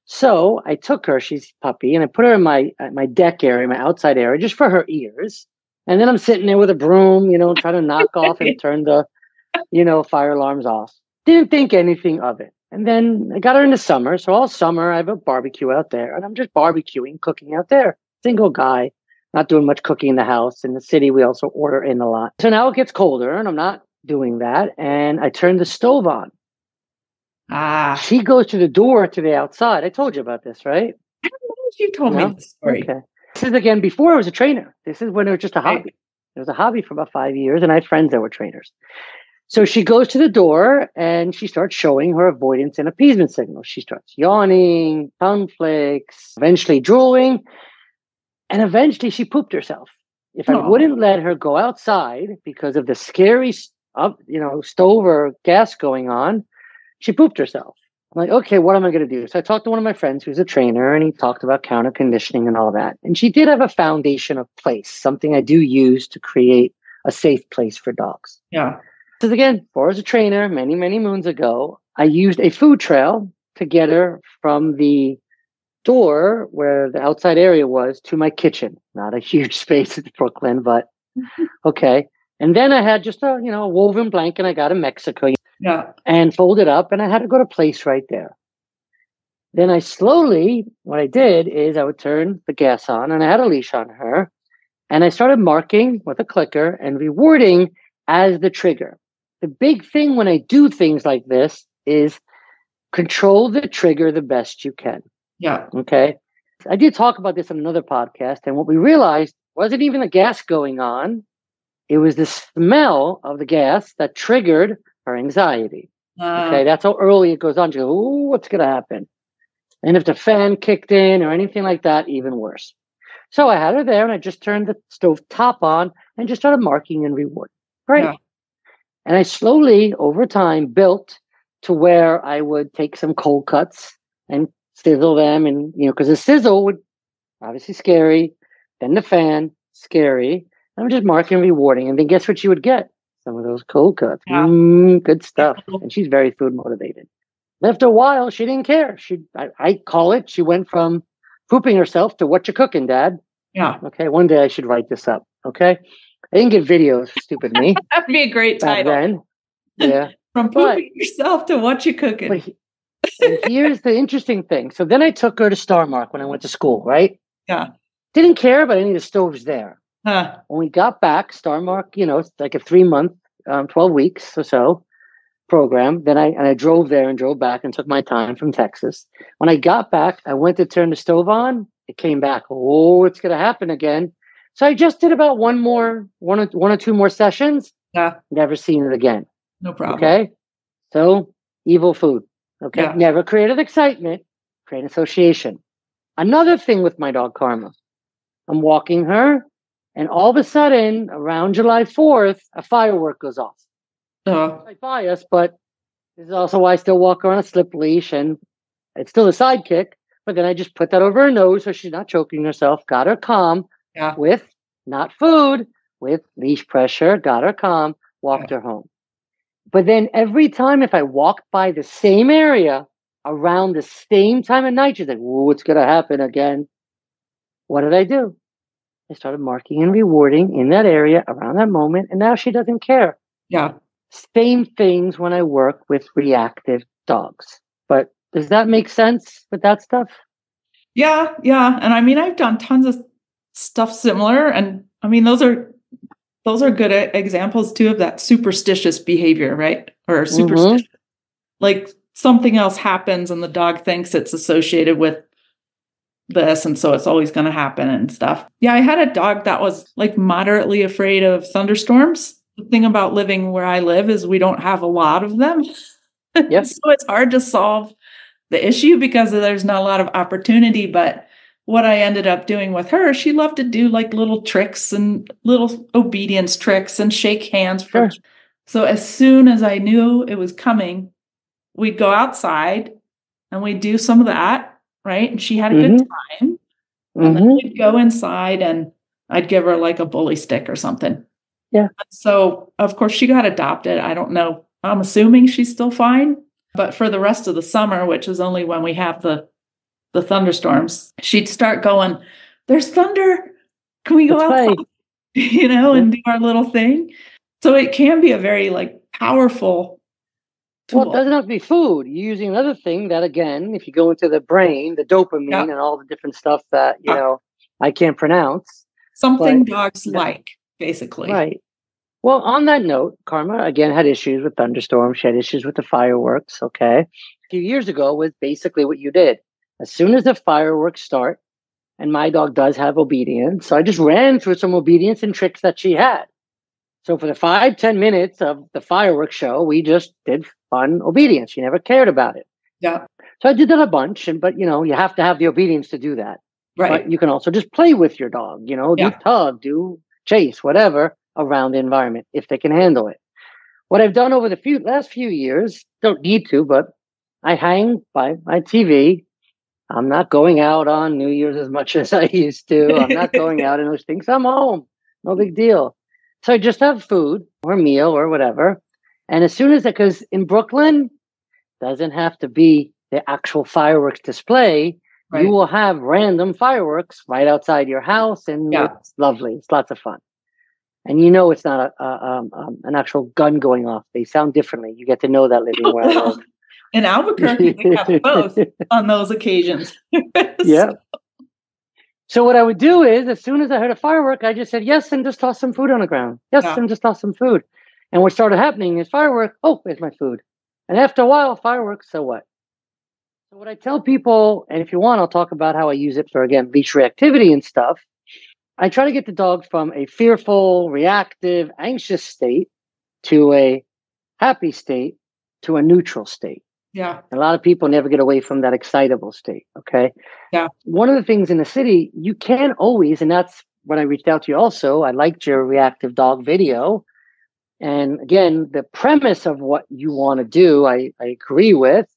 So I took her, she's puppy, and I put her in my uh, my deck area, my outside area, just for her ears. And then I'm sitting there with a broom, you know, trying to knock off and turn the, you know, fire alarms off. Didn't think anything of it. And then I got her in the summer. So all summer I have a barbecue out there and I'm just barbecuing, cooking out there. Single guy, not doing much cooking in the house. In the city, we also order in a lot. So now it gets colder and I'm not doing that. And I turned the stove on. Ah. She goes to the door to the outside. I told you about this, right? I don't know if you told no? me the story. Okay. This is again before I was a trainer. This is when it was just a hobby. Right. It was a hobby for about five years, and I had friends that were trainers. So she goes to the door and she starts showing her avoidance and appeasement signals. She starts yawning, tongue flicks, eventually drooling, and eventually she pooped herself. If I wouldn't let her go outside because of the scary, up, you know, stove or gas going on, she pooped herself. I'm like, okay, what am I going to do? So I talked to one of my friends who's a trainer and he talked about counter conditioning and all that. And she did have a foundation of place, something I do use to create a safe place for dogs. Yeah. Because again, for as a trainer many, many moons ago, I used a food trail to get her from the door where the outside area was to my kitchen. Not a huge space in Brooklyn, but okay. And then I had just a, you know, woven blanket I got in Mexico. Yeah. And folded up, and I had to go to place right there. Then I slowly, what I did is I would turn the gas on, and I had a leash on her, and I started marking with a clicker and rewarding as the trigger. The big thing when I do things like this is control the trigger the best you can. Yeah. Okay. I did talk about this on another podcast, and what we realized wasn't even the gas going on. It was the smell of the gas that triggered her anxiety. Okay, that's how early it goes on. She goes, "Ooh, what's going to happen?" And if the fan kicked in or anything like that, even worse. So I had her there, and I just turned the stove top on and just started marking and rewarding. Great. Yeah. And I slowly, over time, built to where I would take some cold cuts and sizzle them, and you know, because the sizzle would obviously scary. Then the fan, scary. I'm just marking and rewarding, and then guess what you would get? some of those cold cuts. Yeah. Mm, good stuff. And she's very food motivated. After a while, she didn't care. She, I, I, call it, she went from pooping herself to what you cooking, Dad. Yeah. Okay. One day I should write this up. Okay. I didn't get videos, stupid me. That'd be a great title. Then. Yeah. from pooping but, yourself to what you cooking. And here's the interesting thing. So then I took her to Starmark when I went to school, right? Yeah. Didn't care, but I knew the stove was there. Huh. When we got back, Starmark, you know, it's like a three month, um, 12 weeks or so program. Then I and I drove there and drove back and took my time from Texas. When I got back, I went to turn the stove on. It came back. Oh, it's gonna happen again. So I just did about one more, one or one or two more sessions. Yeah. Never seen it again. No problem. Okay. So evil food. Okay. Yeah. Never created excitement, create association. Another thing with my dog Karma. I'm walking her, and all of a sudden, around July 4th, a firework goes off. Uh, I bias, but this is also why I still walk her on a slip leash and it's still a sidekick. But then I just put that over her nose so she's not choking herself, got her calm Yeah. with not food, with leash pressure, got her calm, walked her home. But then every time if I walked by the same area around the same time of night, she's like, Ooh, what's gonna happen again? What did I do? I started marking and rewarding in that area around that moment, and now she doesn't care yeah. same things when I work with reactive dogs. But does that make sense with that stuff? Yeah. Yeah. And I mean, I've done tons of stuff similar. And I mean, those are those are good examples too of that superstitious behavior, right? Or mm-hmm. superstition. Like something else happens and the dog thinks it's associated with this and so it's always going to happen and stuff. Yeah, I had a dog that was like moderately afraid of thunderstorms. The thing about living where I live is we don't have a lot of them. Yep. so it's hard to solve the issue because there's not a lot of opportunity, but what I ended up doing with her, she loved to do like little tricks and little obedience tricks and shake hands for Sure. so as soon as I knew it was coming, we'd go outside and we'd do some of that, right? And she had a good time. And then Mhm. we'd go inside and I'd give her like a bully stick or something. Yeah. So of course she got adopted. I don't know. I'm assuming she's still fine. But for the rest of the summer, which is only when we have the the thunderstorms, she'd start going, There's thunder. Can we go play. you know, and do our little thing. So it can be a very like powerful. Well, it doesn't have to be food. You're using another thing that, again, if you go into the brain, the dopamine Yeah. and all the different stuff that, you Yeah. know, I can't pronounce. Something but- dogs Yeah. like, basically. Right. Well, on that note, Karma again had issues with thunderstorms. She had issues with the fireworks. Okay. A few years ago was basically what you did. As soon as the fireworks start, and my dog does have obedience, so I just ran through some obedience and tricks that she had. So for the five, ten minutes of the fireworks show, we just did fun obedience. She never cared about it. Yeah. So I did that a bunch, and but you know, you have to have the obedience to do that. Right. But you can also just play with your dog, you know, do tug, do chase, whatever around the environment if they can handle it. What I've done over the few last few years, don't need to, but I hang by my TV. I'm not going out on New Year's as much as I used to. I'm not going out and those things. I'm home. No big deal. So I just have food or meal or whatever. And as soon as that, because in Brooklyn, doesn't have to be the actual fireworks display Right. you will have random fireworks right outside your house, and Yeah. it's lovely. It's lots of fun, and you know it's not a, a um, um, an actual gun going off. They sound differently. You get to know that living where I Well, live. In Albuquerque, they have both on those occasions. yeah. So what I would do is, as soon as I heard a firework, I just said yes and just toss some food on the ground. Yes, Yeah. and just toss some food. And what started happening is firework. Oh, there's my food. And after a while, fireworks. So what? So what I tell people, and if you want, I'll talk about how I use it for again leash reactivity and stuff. I try to get the dog from a fearful, reactive, anxious state to a happy state to a neutral state. Yeah. A lot of people never get away from that excitable state. Okay. Yeah. One of the things in the city, you can always, and that's when I reached out to you also. I liked your reactive dog video. And again, the premise of what you want to do, I, I agree with.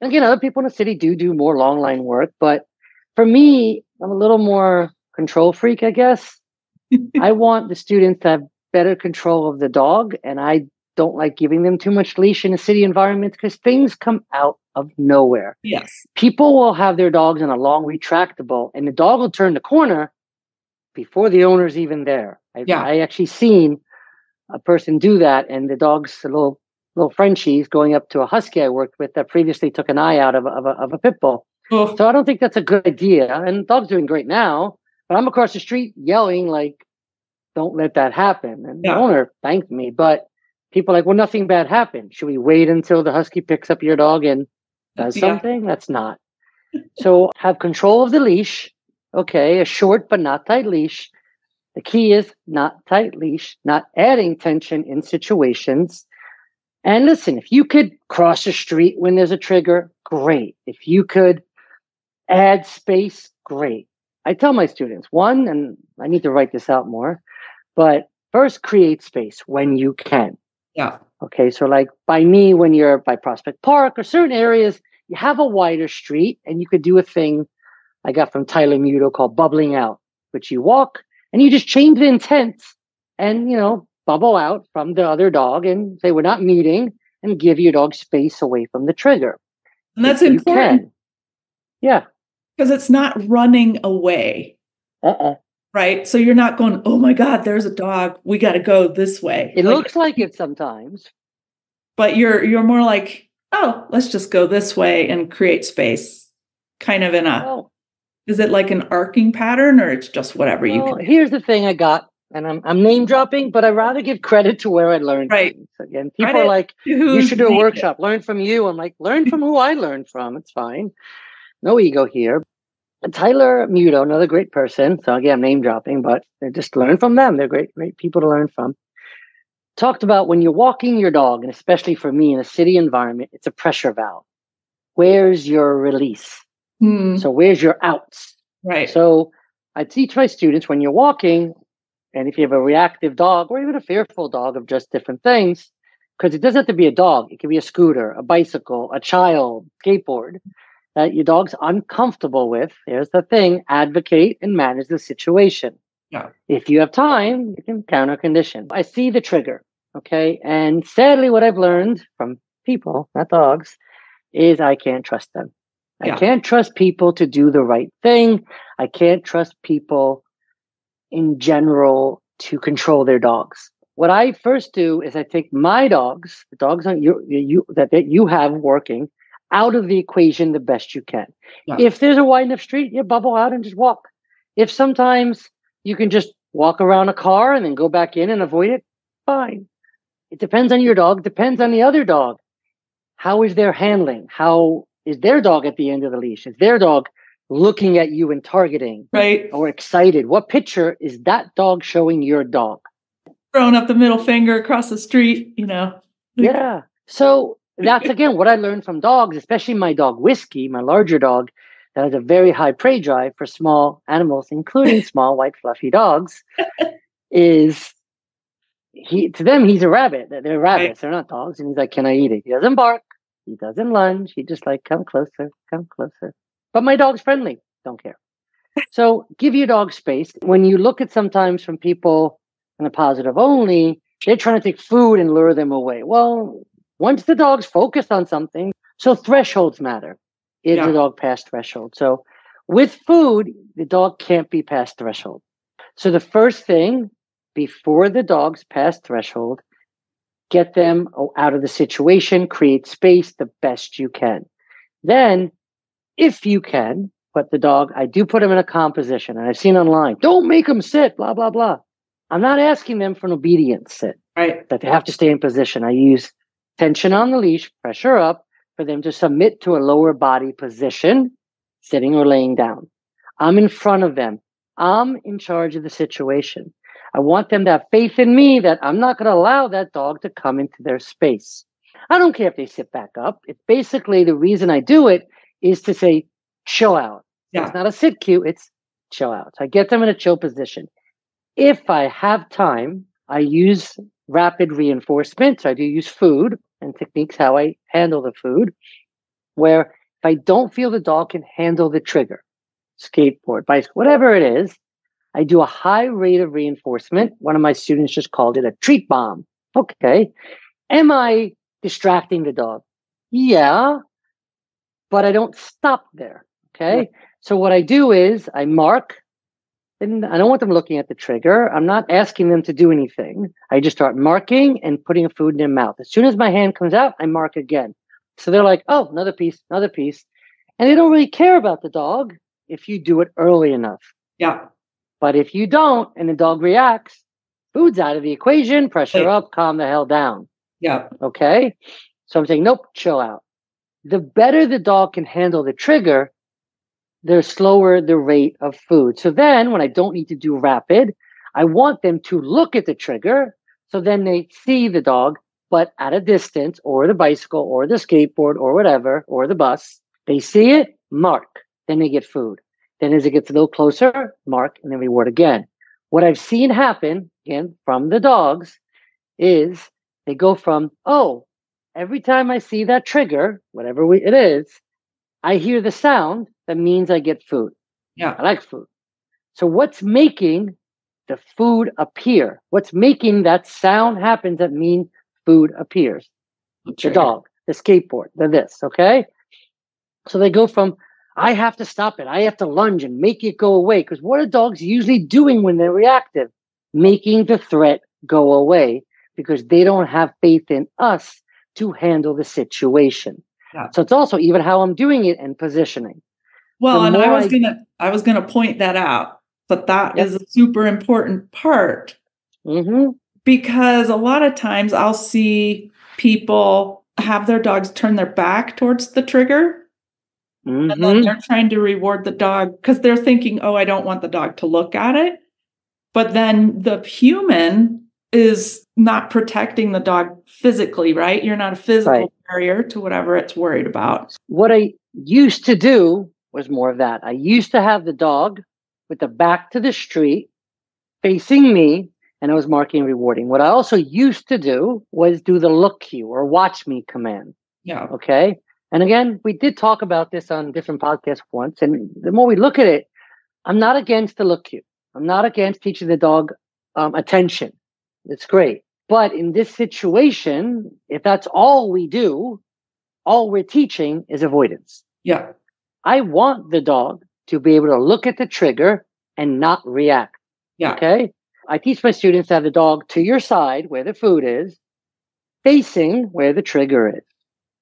And again, other people in the city do do more long line work. But for me, I'm a little more control freak, I guess. I want the students to have better control of the dog. And I don't like giving them too much leash in a city environment because things come out of nowhere. Yes. People will have their dogs in a long retractable, and the dog will turn the corner before the owner's even there. I, Yeah. I actually seen a person do that, and the dog's a little little Frenchies going up to a husky I worked with that previously took an eye out of, of, a, of a pit bull. Oh. So I don't think that's a good idea. And the dog's doing great now, but I'm across the street yelling like, "Don't let that happen!" And yeah. the owner thanked me, but people like, "Well, nothing bad happened. Should we wait until the husky picks up your dog and does yeah. something?" That's not. so have control of the leash. Okay, a short but not tight leash. The key is not tight leash, not adding tension in situations. And listen, if you could cross a street when there's a trigger, great. If you could add space, great. I tell my students one, and I need to write this out more, but first create space when you can. Yeah. Okay. So, like by me, when you're by Prospect Park or certain areas, you have a wider street and you could do a thing I got from Tyler Muto called bubbling out, which you walk and you just change the intent and, you know, bubble out from the other dog and say, we're not meeting and give your dog space away from the trigger. And that's important. Yeah. Because it's not running away. Uh-uh. Right. So you're not going, oh my God, there's a dog. We got to go this way. It like, looks like it sometimes. But you're you're more like, oh, let's just go this way and create space. Kind of in a is it like an arcing pattern or it's just whatever well, you can here's the thing I got and I'm, I'm name dropping, but I rather give credit to where I learned. Right. Things. Again, people credit are like, you should do a workshop, it. learn from you. I'm like, learn from who I learned from. It's fine. No ego here. Tyler Muto, another great person. So again, I'm name dropping, but just learn from them. They're great, great people to learn from. Talked about when you're walking your dog, and especially for me in a city environment, it's a pressure valve. Where's your release? Hmm. So where's your outs? Right. So I teach my students when you're walking, and if you have a reactive dog or even a fearful dog of just different things, because it doesn't have to be a dog, it can be a scooter, a bicycle, a child, skateboard that your dog's uncomfortable with. Here's the thing advocate and manage the situation. Yeah. If you have time, you can counter condition. I see the trigger. Okay. And sadly, what I've learned from people, not dogs, is I can't trust them. Yeah. I can't trust people to do the right thing. I can't trust people in general to control their dogs. What I first do is I take my dogs, the dogs on you, you that, that you have working, out of the equation the best you can. Yeah. If there's a wide enough street, you bubble out and just walk. If sometimes you can just walk around a car and then go back in and avoid it, fine. It depends on your dog, depends on the other dog. How is their handling? How is their dog at the end of the leash? Is their dog looking at you and targeting? Right. Or excited? What picture is that dog showing your dog? Throwing up the middle finger across the street, you know. Yeah. So that's again what I learned from dogs, especially my dog Whiskey, my larger dog, that has a very high prey drive for small animals, including small white fluffy dogs, is he to them he's a rabbit. They're rabbits, right. they're not dogs. And he's like, Can I eat it? He doesn't bark, he doesn't lunge, he just like come closer, come closer. But my dog's friendly, don't care. So give your dog space. When you look at sometimes from people in a positive only, they're trying to take food and lure them away. Well, once the dog's focused on something, so thresholds matter. Is yeah. the dog past threshold? So with food, the dog can't be past threshold. So the first thing before the dog's past threshold, get them out of the situation, create space the best you can. Then, if you can, put the dog, I do put him in a calm position. And I've seen online, don't make him sit, blah, blah, blah. I'm not asking them for an obedience sit. Right. That they have to stay in position. I use tension on the leash, pressure up for them to submit to a lower body position, sitting or laying down. I'm in front of them. I'm in charge of the situation. I want them to have faith in me that I'm not going to allow that dog to come into their space. I don't care if they sit back up. It's basically the reason I do it is to say, chill out. Yeah. It's not a sit cue, it's chill out. So I get them in a chill position. If I have time, I use rapid reinforcement. So I do use food and techniques how I handle the food, where if I don't feel the dog can handle the trigger, skateboard, bicycle, whatever it is, I do a high rate of reinforcement. One of my students just called it a treat bomb. Okay. Am I distracting the dog? Yeah, but I don't stop there. Okay. Yeah. So what I do is I mark and I don't want them looking at the trigger. I'm not asking them to do anything. I just start marking and putting a food in their mouth. As soon as my hand comes out, I mark again. So they're like, oh, another piece, another piece. And they don't really care about the dog if you do it early enough. Yeah. But if you don't and the dog reacts, food's out of the equation, pressure Right. up, calm the hell down. Yeah. Okay. So I'm saying, nope, chill out. The better the dog can handle the trigger, the slower the rate of food. So then when I don't need to do rapid, I want them to look at the trigger. So then they see the dog, but at a distance, or the bicycle, or the skateboard, or whatever, or the bus. They see it, mark. Then they get food. Then as it gets a little closer, mark, and then reward again. What I've seen happen, again, from the dogs, is they go from, oh, every time I see that trigger, whatever we, it is, I hear the sound that means I get food. Yeah. I like food. So what's making the food appear? What's making that sound happen that mean food appears? The dog, the skateboard, the this, okay? So they go from I have to stop it. I have to lunge and make it go away. Because what are dogs usually doing when they're reactive? Making the threat go away because they don't have faith in us to handle the situation. Yeah. So it's also even how I'm doing it and positioning. Well, the and I was I- gonna I was gonna point that out, but that is a super important part hmm because a lot of times I'll see people have their dogs turn their back towards the trigger Mm-hmm. and then they're trying to reward the dog because they're thinking, oh, I don't want the dog to look at it. But then the human is not protecting the dog physically, right? You're not a physical Right. barrier to whatever it's worried about. What I used to do was more of that. I used to have the dog with the back to the street facing me, and I was marking and rewarding. What I also used to do was do the look cue or watch me command. Yeah. Okay. And again, we did talk about this on different podcasts once. And the more we look at it, I'm not against the look cue. I'm not against teaching the dog um, attention. It's great. But in this situation, if that's all we do, all we're teaching is avoidance. Yeah. I want the dog to be able to look at the trigger and not react. Yeah. Okay. I teach my students to have the dog to your side where the food is, facing where the trigger is.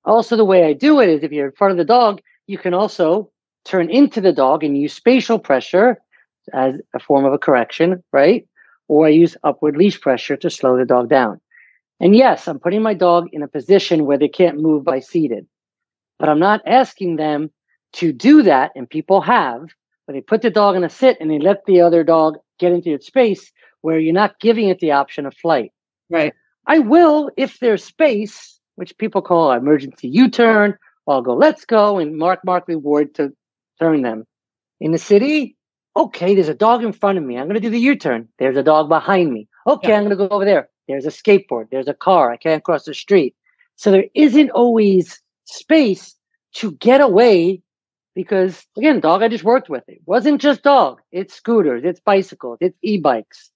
Also, the way I do it is if you're in front of the dog, you can also turn into the dog and use spatial pressure as a form of a correction, right? Or I use upward leash pressure to slow the dog down. And yes, I'm putting my dog in a position where they can't move by seated, but I'm not asking them to do that. And people have, where they put the dog in a sit and they let the other dog get into its space where you're not giving it the option of flight. Right. I will if there's space, which people call emergency U-turn. I'll go, let's go, and mark, mark, reward to turn them. In the city, okay, there's a dog in front of me. I'm going to do the U-turn. There's a dog behind me. Okay, Yeah. I'm going to go over there. There's a skateboard. There's a car. I can't cross the street. So there isn't always space to get away because, again, dog I just worked with. It wasn't just dog. It's scooters. It's bicycles. It's e-bikes.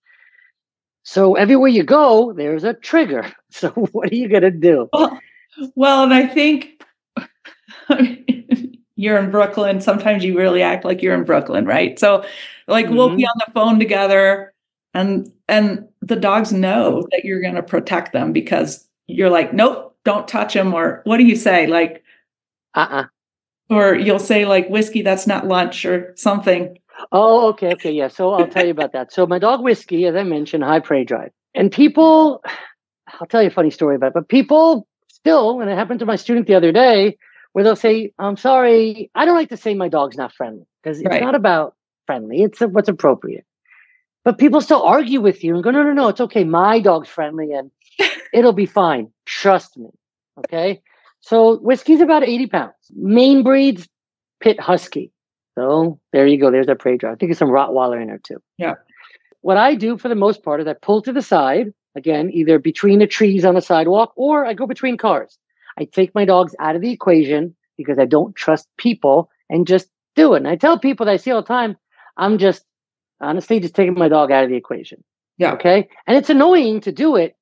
So everywhere you go, there's a trigger. So what are you going to do? Well, well, and I think you're in Brooklyn. Sometimes you really act like you're in Brooklyn, right? So, like, we'll be mm-hmm. on the phone together, and and the dogs know that you're going to protect them because you're like, nope, don't touch them, or what do you say, like, Uh-uh. or you'll say like, whiskey, that's not lunch, or something. Oh, okay, okay, yeah. So I'll tell you about that. So my dog Whiskey, as I mentioned, high prey drive. And people, I'll tell you a funny story about it, but people still, and it happened to my student the other day, where they'll say, I'm sorry, I don't like to say my dog's not friendly because it's Right. not about friendly, it's what's appropriate. But people still argue with you and go, no, no, no, it's okay. My dog's friendly and it'll be fine. Trust me. Okay. So whiskey's about 80 pounds. Main breeds, pit husky. So there you go. There's our prey drive. I think there's some Rottweiler in there too. Yeah. What I do for the most part is I pull to the side, again, either between the trees on the sidewalk or I go between cars. I take my dogs out of the equation because I don't trust people and just do it. And I tell people that I see all the time, I'm just honestly just taking my dog out of the equation. Yeah. Okay. And it's annoying to do it.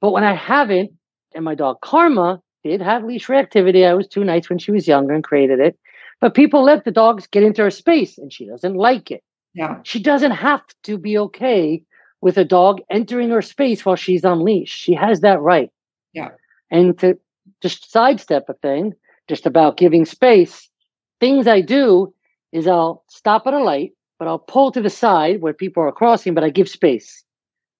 But when I haven't, and my dog Karma did have leash reactivity, I was too nice when she was younger and created it. But people let the dogs get into her space and she doesn't like it. Yeah. She doesn't have to be okay with a dog entering her space while she's on leash. She has that right. Yeah. And to just sidestep a thing, just about giving space, things I do is I'll stop at a light, but I'll pull to the side where people are crossing, but I give space.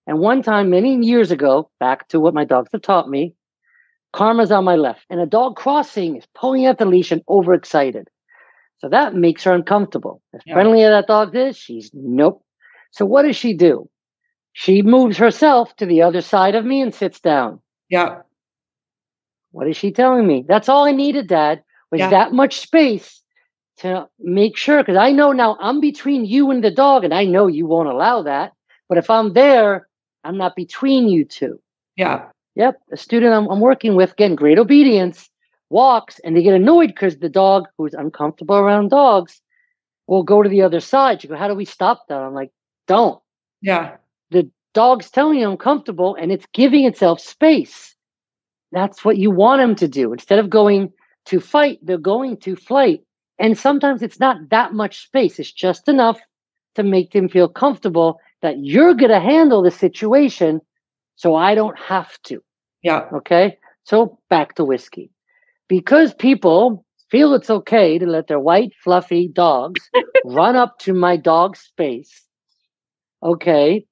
And one time, many years ago, back to what my dogs have taught me, Karma's on my left, and a dog crossing is pulling at the leash and overexcited. So that makes her uncomfortable. As Yeah. friendly as that dog is, she's nope. So what does she do? She moves herself to the other side of me and sits down. Yeah. What is she telling me? That's all I needed, Dad, was Yeah. that much space to make sure. Because I know now I'm between you and the dog, and I know you won't allow that. But if I'm there, I'm not between you two. Yeah. Yep, a student I'm, I'm working with, getting great obedience, walks, and they get annoyed because the dog, who's uncomfortable around dogs, will go to the other side. You go, how do we stop that? I'm like, don't. Yeah. The dog's telling you uncomfortable, and it's giving itself space. That's what you want them to do. Instead of going to fight, they're going to flight. And sometimes it's not that much space. It's just enough to make them feel comfortable that you're going to handle the situation so I don't have to. Yeah. Okay. So back to whiskey. Because people feel it's okay to let their white, fluffy dogs run up to my dog's space. Okay.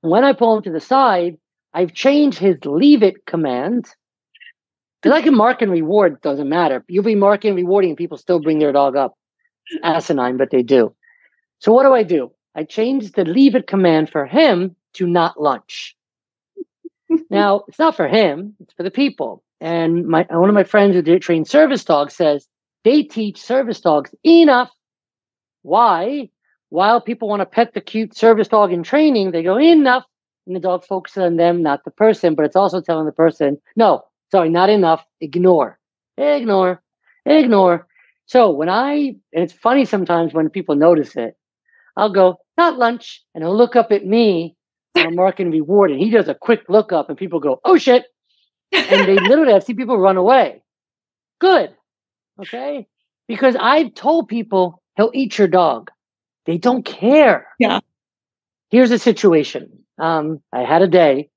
When I pull him to the side, I've changed his leave it command. Because I can mark and reward, doesn't matter. You'll be marking and rewarding, and people still bring their dog up. Asinine, but they do. So what do I do? I changed the leave it command for him to not lunch. now it's not for him; it's for the people. And my one of my friends who did train service dogs says they teach service dogs enough. Why? While people want to pet the cute service dog in training, they go enough, and the dog focuses on them, not the person. But it's also telling the person, no, sorry, not enough. Ignore, ignore, ignore. So when I, and it's funny sometimes when people notice it, I'll go, not lunch. And he'll look up at me and I'm marking reward. And he does a quick look up and people go, oh shit. And they literally, I've seen people run away. Good. Okay. Because I've told people he'll eat your dog. They don't care. Yeah. Here's a situation. Um, I had a day,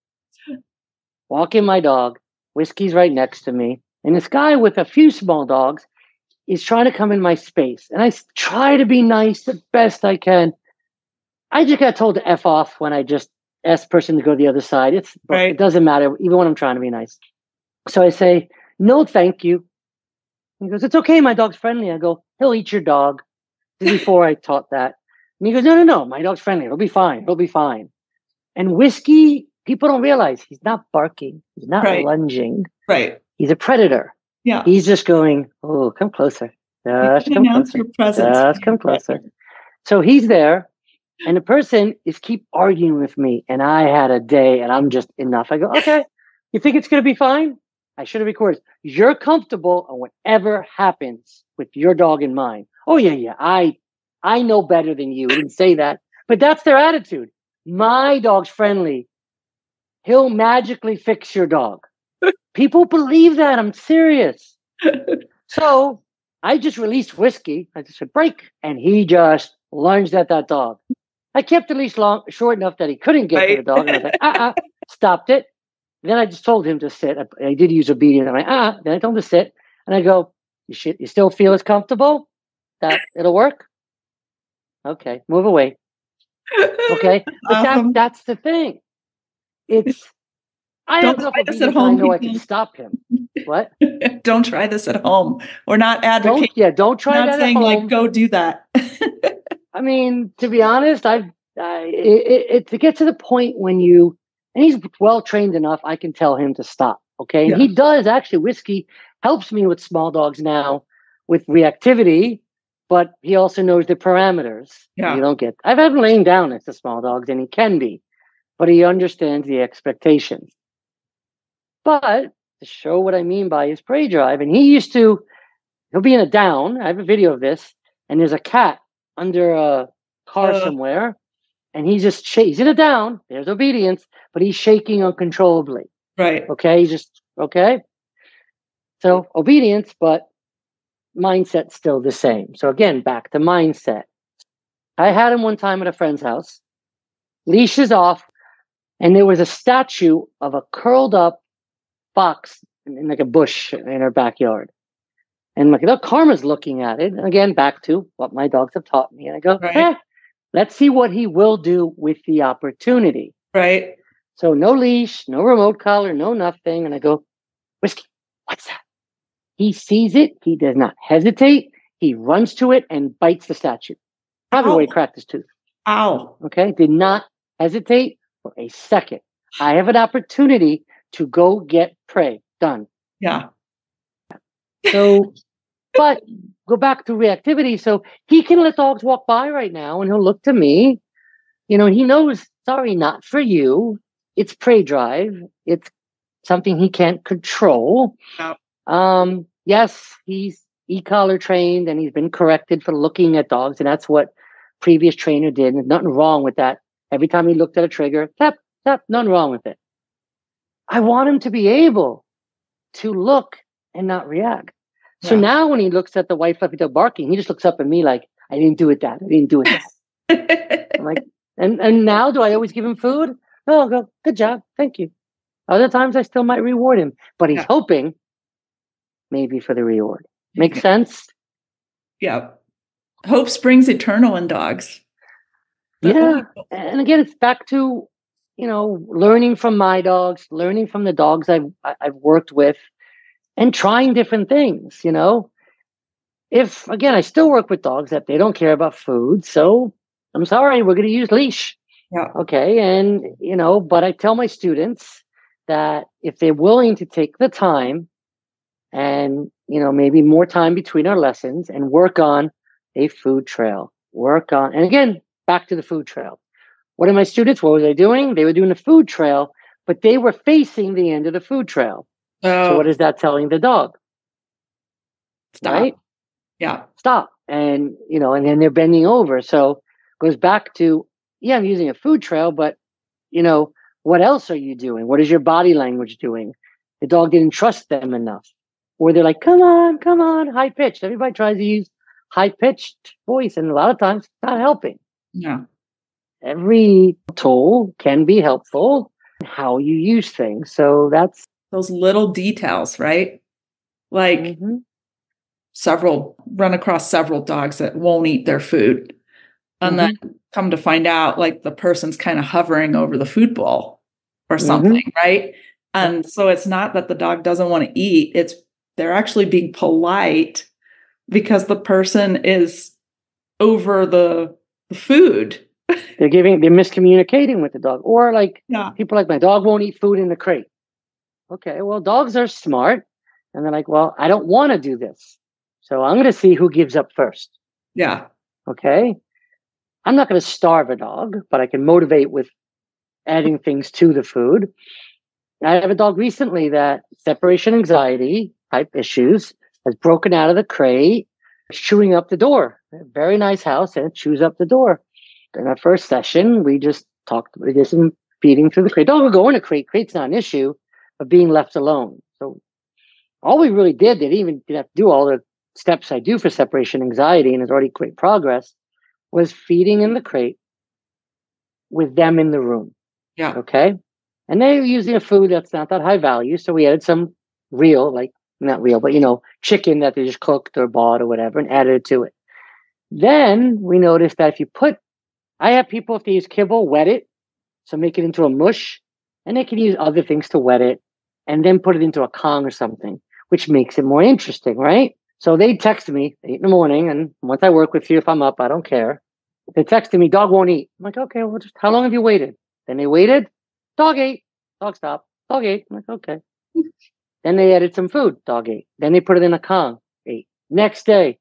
walking my dog, whiskey's right next to me, and this guy with a few small dogs is trying to come in my space. And I try to be nice the best I can. I just got told to F off when I just the person to go to the other side. It's Right. it doesn't matter, even when I'm trying to be nice. So I say, no, thank you. He goes, it's okay, my dog's friendly. I go, he'll eat your dog. Before I taught that. And he goes, no, no, no, my dog's friendly. It'll be fine. It'll be fine. And whiskey, people don't realize he's not barking. He's not Right. lunging. Right. He's a predator. Yeah. He's just going, oh, come closer. Just come closer. Just come closer. So he's there, and the person is keep arguing with me. And I had a day, and I'm just enough. I go, okay, you think it's going to be fine? I should have recorded. You're comfortable on whatever happens with your dog in mind. Oh yeah, yeah. I I know better than you. I didn't say that, but that's their attitude. My dog's friendly. He'll magically fix your dog. People believe that. I'm serious. So I just released whiskey. I just said break, and he just lunged at that dog. I kept the leash long, short enough that he couldn't get to the dog, and I was like, uh, uh stopped it. Then I just told him to sit. I, I did use obedience. I'm like, ah. Then I told him to sit, and I go, you should, you still feel as comfortable that it'll work? Okay, move away. Okay, but Awesome. that, that's the thing. It's I Don't try this at obedience. I know I can stop him. What? Don't try this at home. We're not Don't advocating. yeah. Don't try not that at saying home. like go do that. I mean, to be honest, I've I, it, it, to get to the point when you and he's well trained enough, I can tell him to stop. Okay, and Yeah. he does actually. Whiskey helps me with small dogs now with reactivity, but he also knows the parameters. Yeah. you don't get. I've had him laying down next to small dogs, and he can be, but he understands the expectations. But to show what I mean by his prey drive, and he used to, he'll be in a down. I have a video of this, and there's a cat under a car Uh. somewhere, and he's just sh- he's in a down. There's obedience, but he's shaking uncontrollably. right. Okay, he's just okay. So obedience, but mindset's still the same. So again, back to mindset. I had him one time at a friend's house. Leashes off, and there was a statue of a curled up fox in, in like a bush in her backyard. And like, look, Karma's looking at it. And again, back to what my dogs have taught me. And I go, right. eh, let's see what he will do with the opportunity. Right. So no leash, no remote collar, no nothing. And I go, Whiskey, what's that? He sees it. He does not hesitate. He runs to it and bites the statue. Probably Ow. where he cracked his tooth. Ow. Okay. Did not hesitate for a second. I have an opportunity to go get prey. Done. Yeah. So, but go back to reactivity. So he can let dogs walk by right now and he'll look to me. You know, he knows, sorry, not for you. It's prey drive. It's something he can't control. Yeah. Um, yes, he's e-collar trained and he's been corrected for looking at dogs. And that's what previous trainer did. And nothing wrong with that. Every time he looked at a trigger, tap, tap, nothing wrong with it. I want him to be able to look and not react. So yeah. now when he looks at the white fluffy dog barking, he just looks up at me like, I didn't do it that. I didn't do it that. I'm like, and, and now do I always give him food? No, I'll go, good job. Thank you. Other times I still might reward him, but he's yeah. hoping maybe for the reward. Make yeah. sense? Yeah. Hope springs eternal in dogs. yeah. And again, it's back to, you know, learning from my dogs, learning from the dogs I've, I've worked with and trying different things, you know. If again, I still work with dogs that they don't care about food, so I'm sorry, we're going to use leash. Yeah. Okay. And, you know, but I tell my students that if they're willing to take the time and, you know, maybe more time between our lessons and work on a food trail, work on, and again, back to the food trail. What are my students? What were they doing? They were doing a food trail, but they were facing the end of the food trail. So what oh. that telling the dog? Stop. Right? Yeah. Stop. And you know, and then they're bending over. So goes back to, yeah, I'm using a food trail, but you know, what else are you doing? What is your body language doing? The dog didn't trust them enough. Or they're like, come on, come on, high pitched. Everybody tries to use high pitched voice, and a lot of times it's not helping. Yeah. Every tool can be helpful how you use things. So that's those little details, right? Like mm-hmm. several run across several dogs that won't eat their food. And mm-hmm. then come to find out like the person's kind of hovering over the food bowl or mm-hmm. something, mm-hmm. right? And so it's not that the dog doesn't want to eat, it's they're actually being polite because the person is over the, the food. they're giving they're miscommunicating with the dog. Or like yeah. people like my dog won't eat food in the crate okay, well, dogs are smart. And they're like, well, I don't want to do this. So I'm going to see who gives up first. Yeah. Okay. I'm not going to starve a dog, but I can motivate with adding things to the food. I have a dog recently that separation anxiety type issues has broken out of the crate, chewing up the door. very nice house and it chews up the door. In our first session, we just talked, we did some feeding through the crate. Dog will go in a crate. Crate's not an issue of being left alone. So all we really did, they didn't even have to do all the steps I do for separation anxiety, and it's already great progress, was feeding in the crate with them in the room. Yeah. Okay. And they were using a food that's not that high value. So we added some real, like not real, but you know, chicken that they just cooked or bought or whatever and added it to it. Then we noticed that if you put, I have people, if they use kibble, wet it. So make it into a mush and they can use other things to wet it and then put it into a Kong or something, which makes it more interesting, right? So they text me eight in the morning, and once I work with you, if I'm up, I don't care. They texted me, dog won't eat. I'm like, okay, well, just how long have you waited? Then they waited, dog ate, dog stopped, dog ate. I'm like, okay. then they added some food, dog ate. Then they put it in a Kong, ate. Next day,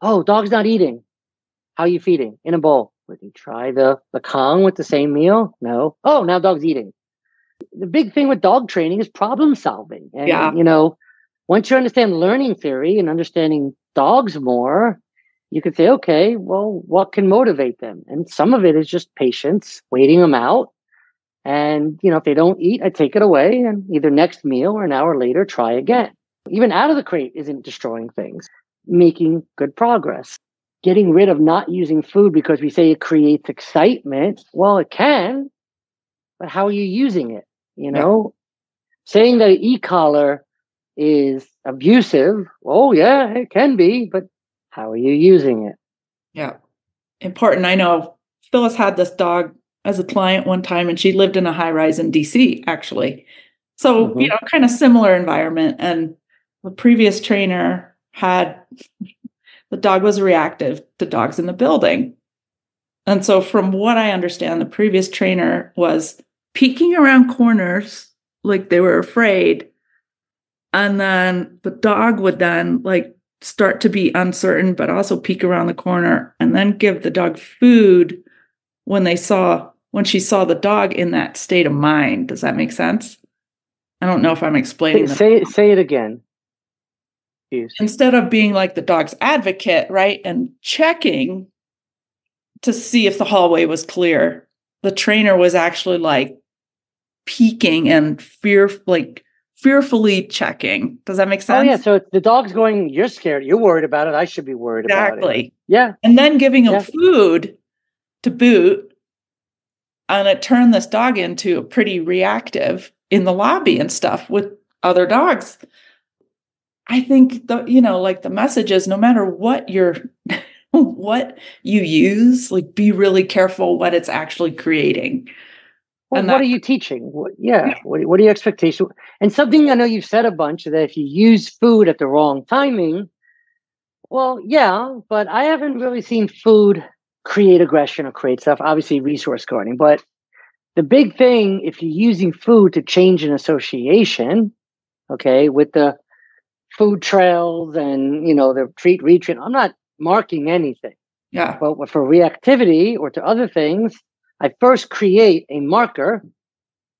oh, dog's not eating. How are you feeding? In a bowl. Would you try the, the Kong with the same meal? No. Oh, now dog's eating the big thing with dog training is problem solving. And, yeah. you know, once you understand learning theory and understanding dogs more, you can say, okay, well, what can motivate them? And some of it is just patience, waiting them out. And, you know, if they don't eat, I take it away and either next meal or an hour later, try again. Even out of the crate isn't destroying things, making good progress. getting rid of not using food because we say it creates excitement. Well, it can, but how are you using it? You know, yeah. saying that e-collar is abusive. Oh yeah, it can be, but how are you using it? Yeah. Important. I know Phyllis had this dog as a client one time and she lived in a high rise in DC actually. So, mm-hmm. you know, kind of similar environment and the previous trainer had the dog was reactive to dogs in the building. And so, from what I understand, the previous trainer was peeking around corners like they were afraid. And then the dog would then like start to be uncertain, but also peek around the corner and then give the dog food when they saw, when she saw the dog in that state of mind. Does that make sense? I don't know if I'm explaining. Say, say, say it again confused. Instead of being like the dog's advocate, right, and checking to see if the hallway was clear, the trainer was actually like peeking and fear like fearfully checking. Does that make sense? Oh yeah. So the dog's going, you're scared, you're worried about it. I should be worried exactly. about it. Exactly. Yeah. And then giving him yeah. food to boot. And it turned this dog into a pretty reactive in the lobby and stuff with other dogs. I think the you know like the message is no matter what you're what you use, like be really careful what it's actually creating. Well, and that, what are you teaching? What, yeah. What, what are your expectations? And something I know you've said a bunch that if you use food at the wrong timing, well, yeah, but I haven't really seen food create aggression or create stuff. Obviously, resource guarding, but the big thing if you're using food to change an association, okay, with the food trails and you know the treat retreat. I'm not marking anything. Yeah. But for reactivity or to other things, I first create a marker,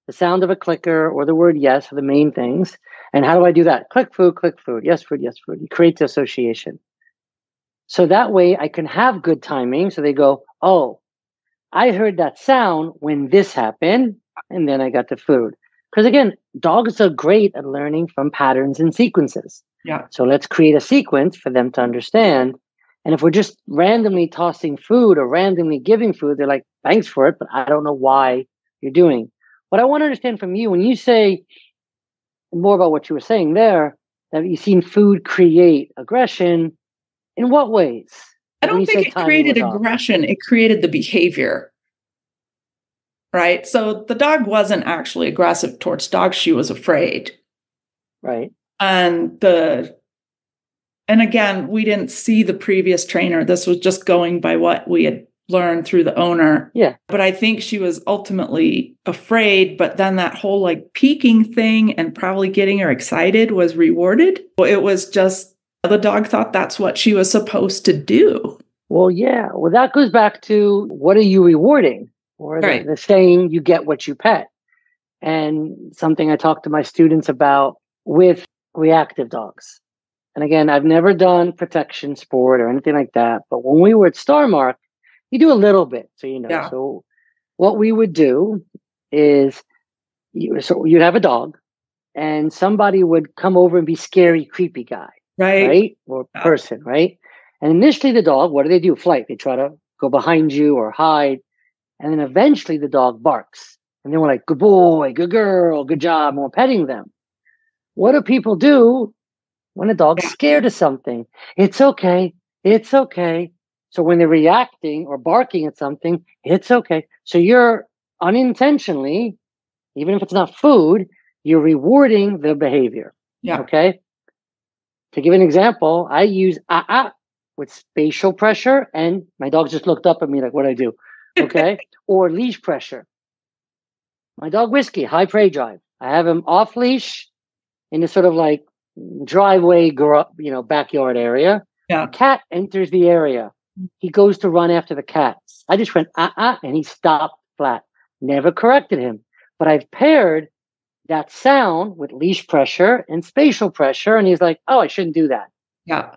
the sound of a clicker or the word yes are the main things. And how do I do that? Click food, click food, yes food, yes food. You create the association. So that way I can have good timing. So they go, oh, I heard that sound when this happened, and then I got the food. Because again, dogs are great at learning from patterns and sequences. Yeah. So let's create a sequence for them to understand. And if we're just randomly tossing food or randomly giving food, they're like, thanks for it, but I don't know why you're doing. What I want to understand from you, when you say more about what you were saying there, that you've seen food create aggression, in what ways? I don't think it created aggression, it created the behavior right? So the dog wasn't actually aggressive towards dogs, she was afraid. Right. And the and again, we didn't see the previous trainer. This was just going by what we had learned through the owner. Yeah. But I think she was ultimately afraid, but then that whole like peeking thing and probably getting her excited was rewarded. It was just the dog thought that's what she was supposed to do. Well, yeah. Well, that goes back to what are you rewarding? or right. the, the saying you get what you pet and something i talk to my students about with reactive dogs and again i've never done protection sport or anything like that but when we were at starmark you do a little bit so you know yeah. so what we would do is you, so you'd have a dog and somebody would come over and be scary creepy guy right right or yeah. person right and initially the dog what do they do flight they try to go behind you or hide and then eventually the dog barks. And then we're like, good boy, good girl, good job. And we're petting them. What do people do when a dog's scared of something? It's okay. It's okay. So when they're reacting or barking at something, it's okay. So you're unintentionally, even if it's not food, you're rewarding the behavior. Yeah. Okay. To give an example, I use ah ah with spatial pressure, and my dog just looked up at me like, "What do I do?" okay, or leash pressure. My dog Whiskey, high prey drive. I have him off leash in a sort of like driveway, you know, backyard area. Yeah. A cat enters the area. He goes to run after the cat. I just went ah uh, uh, and he stopped flat. Never corrected him, but I've paired that sound with leash pressure and spatial pressure, and he's like, "Oh, I shouldn't do that." Yeah.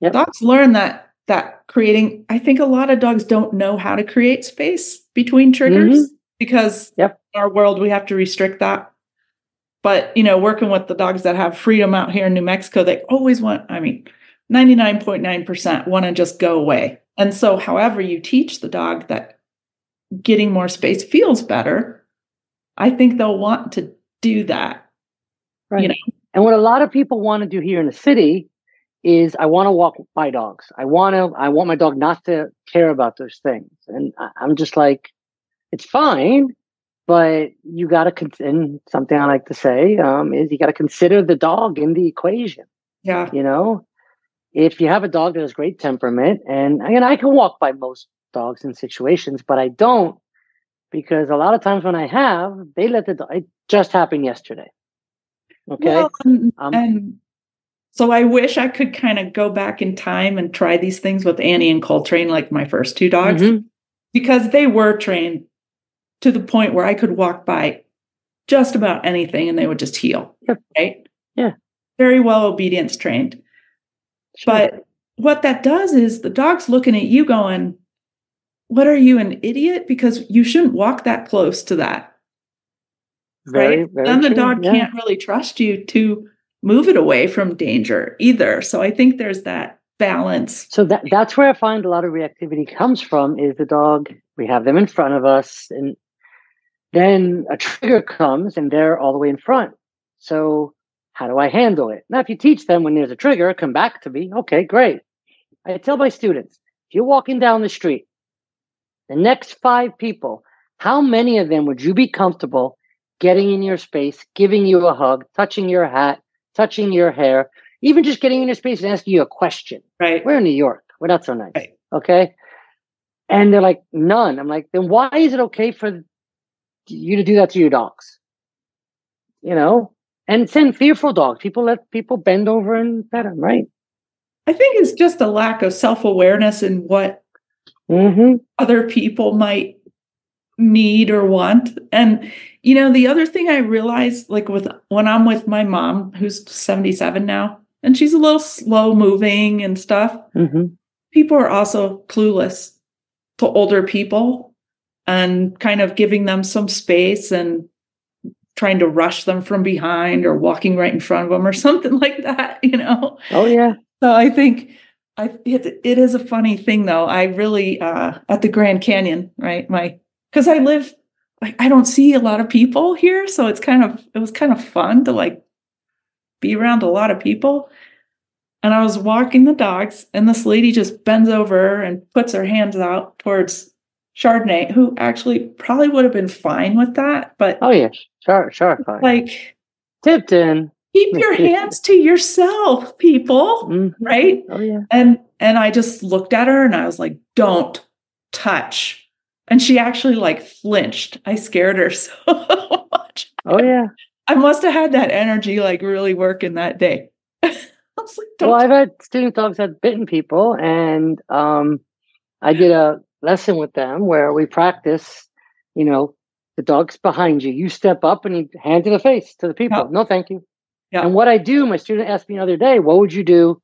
Yep. Dogs learn that that creating i think a lot of dogs don't know how to create space between triggers mm-hmm. because yep. in our world we have to restrict that but you know working with the dogs that have freedom out here in new mexico they always want i mean 99.9% want to just go away. And so, however, you teach the dog that getting more space feels better, I think they'll want to do that. Right. You know? And what a lot of people want to do here in the city is I want to walk my dogs. I want to, I want my dog not to care about those things. And I'm just like, it's fine, but you got to, and something I like to say um, is you got to consider the dog in the equation. Yeah. You know, if you have a dog that has great temperament, and again, I can walk by most dogs in situations, but I don't because a lot of times when I have, they let the dog, it just happened yesterday. Okay. Well, and, um, and so I wish I could kind of go back in time and try these things with Annie and Coltrane, like my first two dogs, mm-hmm. because they were trained to the point where I could walk by just about anything and they would just heel. Yep. Right. Yeah. Very well obedience trained. Sure. But what that does is the dog's looking at you going, What are you, an idiot? Because you shouldn't walk that close to that. Very, right. Very then the dog yeah. can't really trust you to move it away from danger either. So I think there's that balance. So that that's where I find a lot of reactivity comes from is the dog, we have them in front of us and then a trigger comes and they're all the way in front. So how do I handle it? Now, if you teach them when there's a trigger, come back to me. Okay, great. I tell my students, if you're walking down the street, the next five people, how many of them would you be comfortable getting in your space, giving you a hug, touching your hat, touching your hair, even just getting in your space and asking you a question. Right. We're in New York. We're not so nice. Right. Okay. And they're like, none. I'm like, then why is it okay for you to do that to your dogs? You know, and send fearful dogs. People let people bend over and pet them, right? I think it's just a lack of self awareness in what mm-hmm. other people might need or want. And you know, the other thing I realized, like with when I'm with my mom, who's 77 now, and she's a little slow moving and stuff, mm-hmm. people are also clueless to older people and kind of giving them some space and trying to rush them from behind or walking right in front of them or something like that, you know? Oh, yeah. So I think I it, it is a funny thing though. I really uh at the Grand Canyon, right? My because I live like I don't see a lot of people here, so it's kind of it was kind of fun to like be around a lot of people. And I was walking the dogs, and this lady just bends over and puts her hands out towards Chardonnay, who actually probably would have been fine with that. But oh yeah, sure, sure, fine. Like Tipton, keep your hands to yourself, people, mm-hmm. right? Oh yeah. And and I just looked at her and I was like, "Don't touch." And she actually like flinched. I scared her so much. Oh yeah. I must have had that energy like really working that day. like, well, I've had student dogs that bitten people, and um, I did a lesson with them where we practice. You know, the dog's behind you. You step up and you hand to the face to the people. Yeah. No, thank you. Yeah. And what I do, my student asked me the other day, what would you do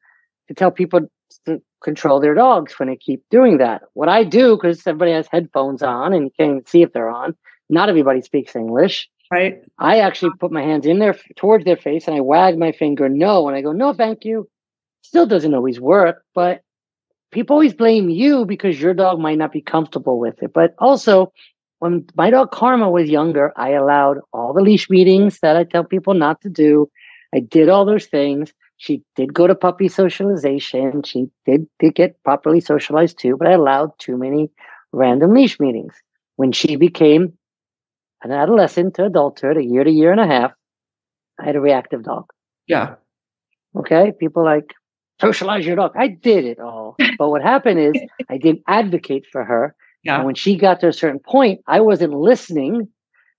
to tell people to control their dogs when they keep doing that. What I do, because everybody has headphones on and you can't even see if they're on, not everybody speaks English. Right. I actually put my hands in there towards their face and I wag my finger no and I go, no, thank you. Still doesn't always work, but people always blame you because your dog might not be comfortable with it. But also, when my dog Karma was younger, I allowed all the leash meetings that I tell people not to do. I did all those things. She did go to puppy socialization. She did, did get properly socialized too, but I allowed too many random leash meetings. When she became an adolescent to adulthood, a year to year and a half, I had a reactive dog. Yeah. Okay. People like, socialize your dog. I did it all. but what happened is I didn't advocate for her. Yeah. And when she got to a certain point, I wasn't listening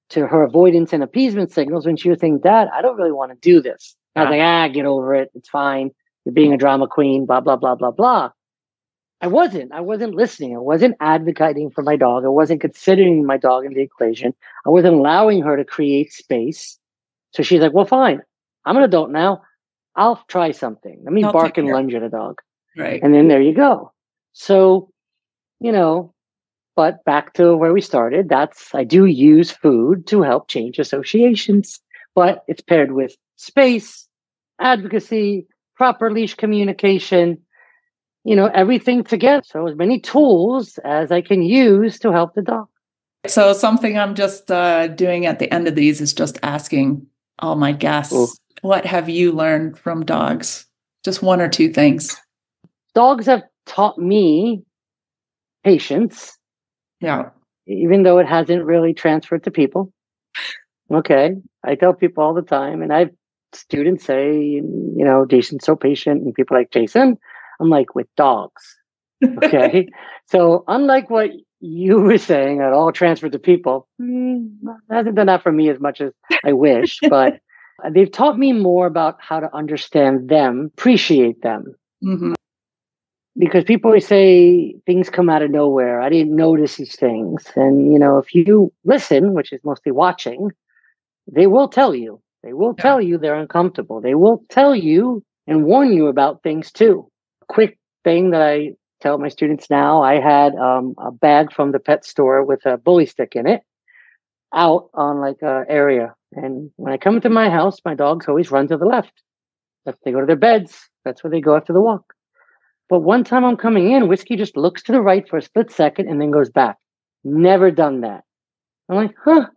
to her avoidance and appeasement signals when she was saying, Dad, I don't really want to do this. I was like, ah, get over it. It's fine. You're being a drama queen, blah, blah, blah, blah, blah. I wasn't. I wasn't listening. I wasn't advocating for my dog. I wasn't considering my dog in the equation. I wasn't allowing her to create space. So she's like, well, fine. I'm an adult now. I'll try something. Let me I'll bark and lunge at a dog. Right. And then there you go. So, you know, but back to where we started, that's I do use food to help change associations, but it's paired with space, advocacy, proper leash communication, you know, everything together. So as many tools as I can use to help the dog. So something I'm just uh, doing at the end of these is just asking all my guests, Ooh. What have you learned from dogs? Just one or two things. Dogs have taught me patience. Yeah. Even though it hasn't really transferred to people. Okay. I tell people all the time, and I've students say, you know, Jason's so patient, and people like Jason. I'm like, with dogs. Okay. so, unlike what you were saying, it all transferred to people, mm, hasn't done that for me as much as I wish, but they've taught me more about how to understand them, appreciate them. Mm-hmm. Because people always say things come out of nowhere. I didn't notice these things. And, you know, if you listen, which is mostly watching, they will tell you. They will yeah. tell you they're uncomfortable. They will tell you and warn you about things too. Quick thing that I tell my students now I had um, a bag from the pet store with a bully stick in it out on like a area. And when I come into my house, my dogs always run to the left. If they go to their beds, that's where they go after the walk. But one time I'm coming in, Whiskey just looks to the right for a split second and then goes back. Never done that. I'm like, huh,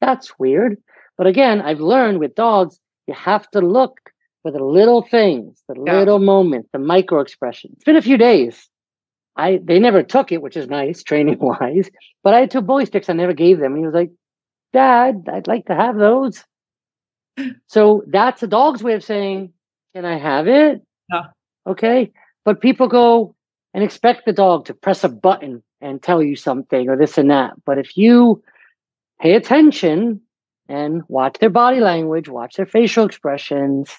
that's weird. But again, I've learned with dogs, you have to look for the little things, the yeah. little moments, the micro expressions. It's been a few days. I they never took it, which is nice, training wise. But I had two bully sticks I never gave them. And he was like, Dad, I'd like to have those. So that's a dog's way of saying, Can I have it? Yeah. Okay. But people go and expect the dog to press a button and tell you something or this and that. But if you pay attention and watch their body language, watch their facial expressions,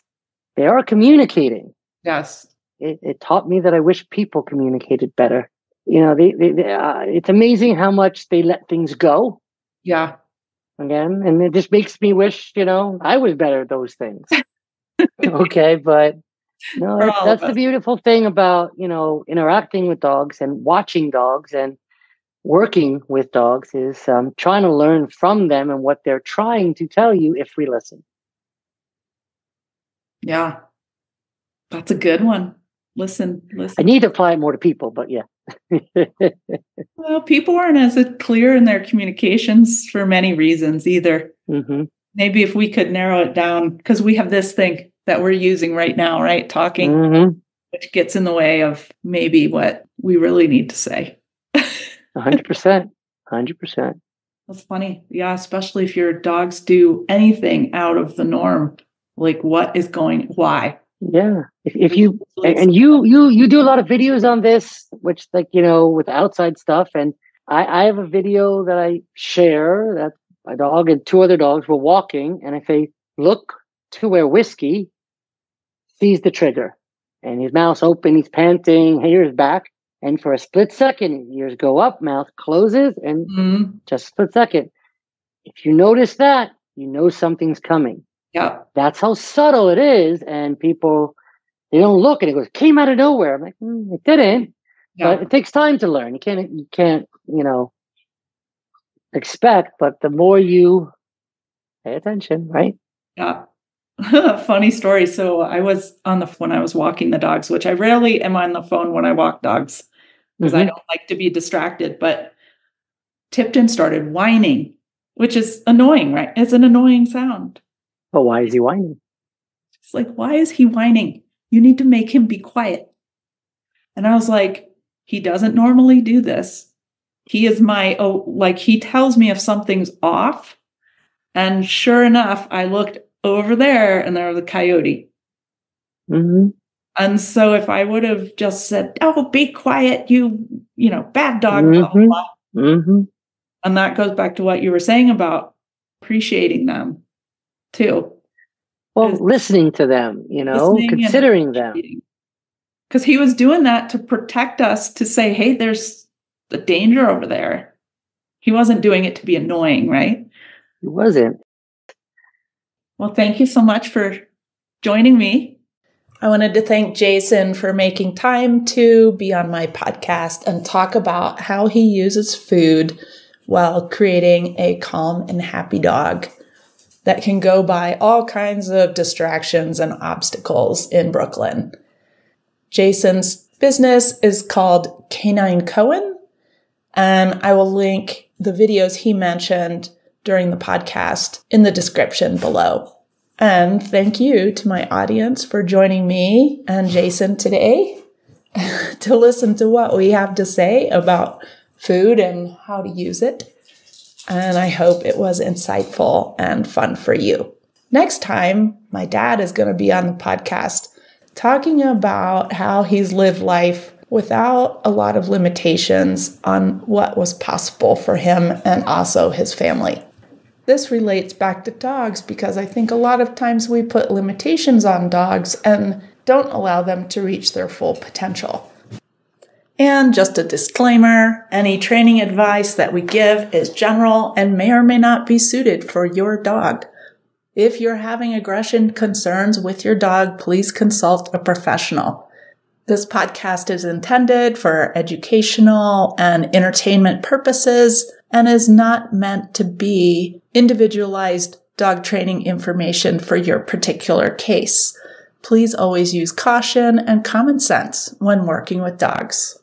they are communicating. Yes it, it taught me that I wish people communicated better. You know, they, they, they uh, it's amazing how much they let things go. Yeah. Again, and it just makes me wish, you know, I was better at those things. okay, but no, that's, that's the beautiful thing about you know interacting with dogs and watching dogs and working with dogs is um, trying to learn from them and what they're trying to tell you if we listen. Yeah, that's a good one listen, listen. I need to apply it more to people, but yeah. well, people aren't as clear in their communications for many reasons either. Mm-hmm. Maybe if we could narrow it down, because we have this thing that we're using right now, right? Talking, mm-hmm. which gets in the way of maybe what we really need to say. 100%. 100%. That's funny. Yeah, especially if your dogs do anything out of the norm. Like, what is going, why? Yeah. If, if you and you you you do a lot of videos on this, which like you know with outside stuff, and I, I have a video that I share that my dog and two other dogs were walking, and I say, look to where whiskey sees the trigger, and his mouth's open, he's panting, ears back, and for a split second, ears go up, mouth closes, and mm-hmm. just split second. If you notice that, you know something's coming. Yeah. That's how subtle it is. And people, they don't look and it goes, came out of nowhere. I'm like, mm, it didn't. Yeah. But it takes time to learn. You can't, you can't, you know, expect, but the more you pay attention, right? Yeah. Funny story. So I was on the when I was walking the dogs, which I rarely am on the phone when I walk dogs because mm-hmm. I don't like to be distracted. But Tipton started whining, which is annoying, right? It's an annoying sound. But why is he whining? It's like, why is he whining? You need to make him be quiet. And I was like, he doesn't normally do this. He is my, oh, like he tells me if something's off. And sure enough, I looked over there and there was a coyote. Mm-hmm. And so if I would have just said, oh, be quiet, you, you know, bad dog, mm-hmm. blah, blah, blah. Mm-hmm. And that goes back to what you were saying about appreciating them too. Well, listening to them, you know, considering them. Because he was doing that to protect us, to say, hey, there's a danger over there. He wasn't doing it to be annoying, right? He wasn't. Well, thank you so much for joining me. I wanted to thank Jason for making time to be on my podcast and talk about how he uses food while creating a calm and happy dog. That can go by all kinds of distractions and obstacles in Brooklyn. Jason's business is called Canine Cohen, and I will link the videos he mentioned during the podcast in the description below. And thank you to my audience for joining me and Jason today to listen to what we have to say about food and how to use it. And I hope it was insightful and fun for you. Next time, my dad is going to be on the podcast talking about how he's lived life without a lot of limitations on what was possible for him and also his family. This relates back to dogs because I think a lot of times we put limitations on dogs and don't allow them to reach their full potential. And just a disclaimer any training advice that we give is general and may or may not be suited for your dog. If you're having aggression concerns with your dog, please consult a professional. This podcast is intended for educational and entertainment purposes and is not meant to be individualized dog training information for your particular case. Please always use caution and common sense when working with dogs.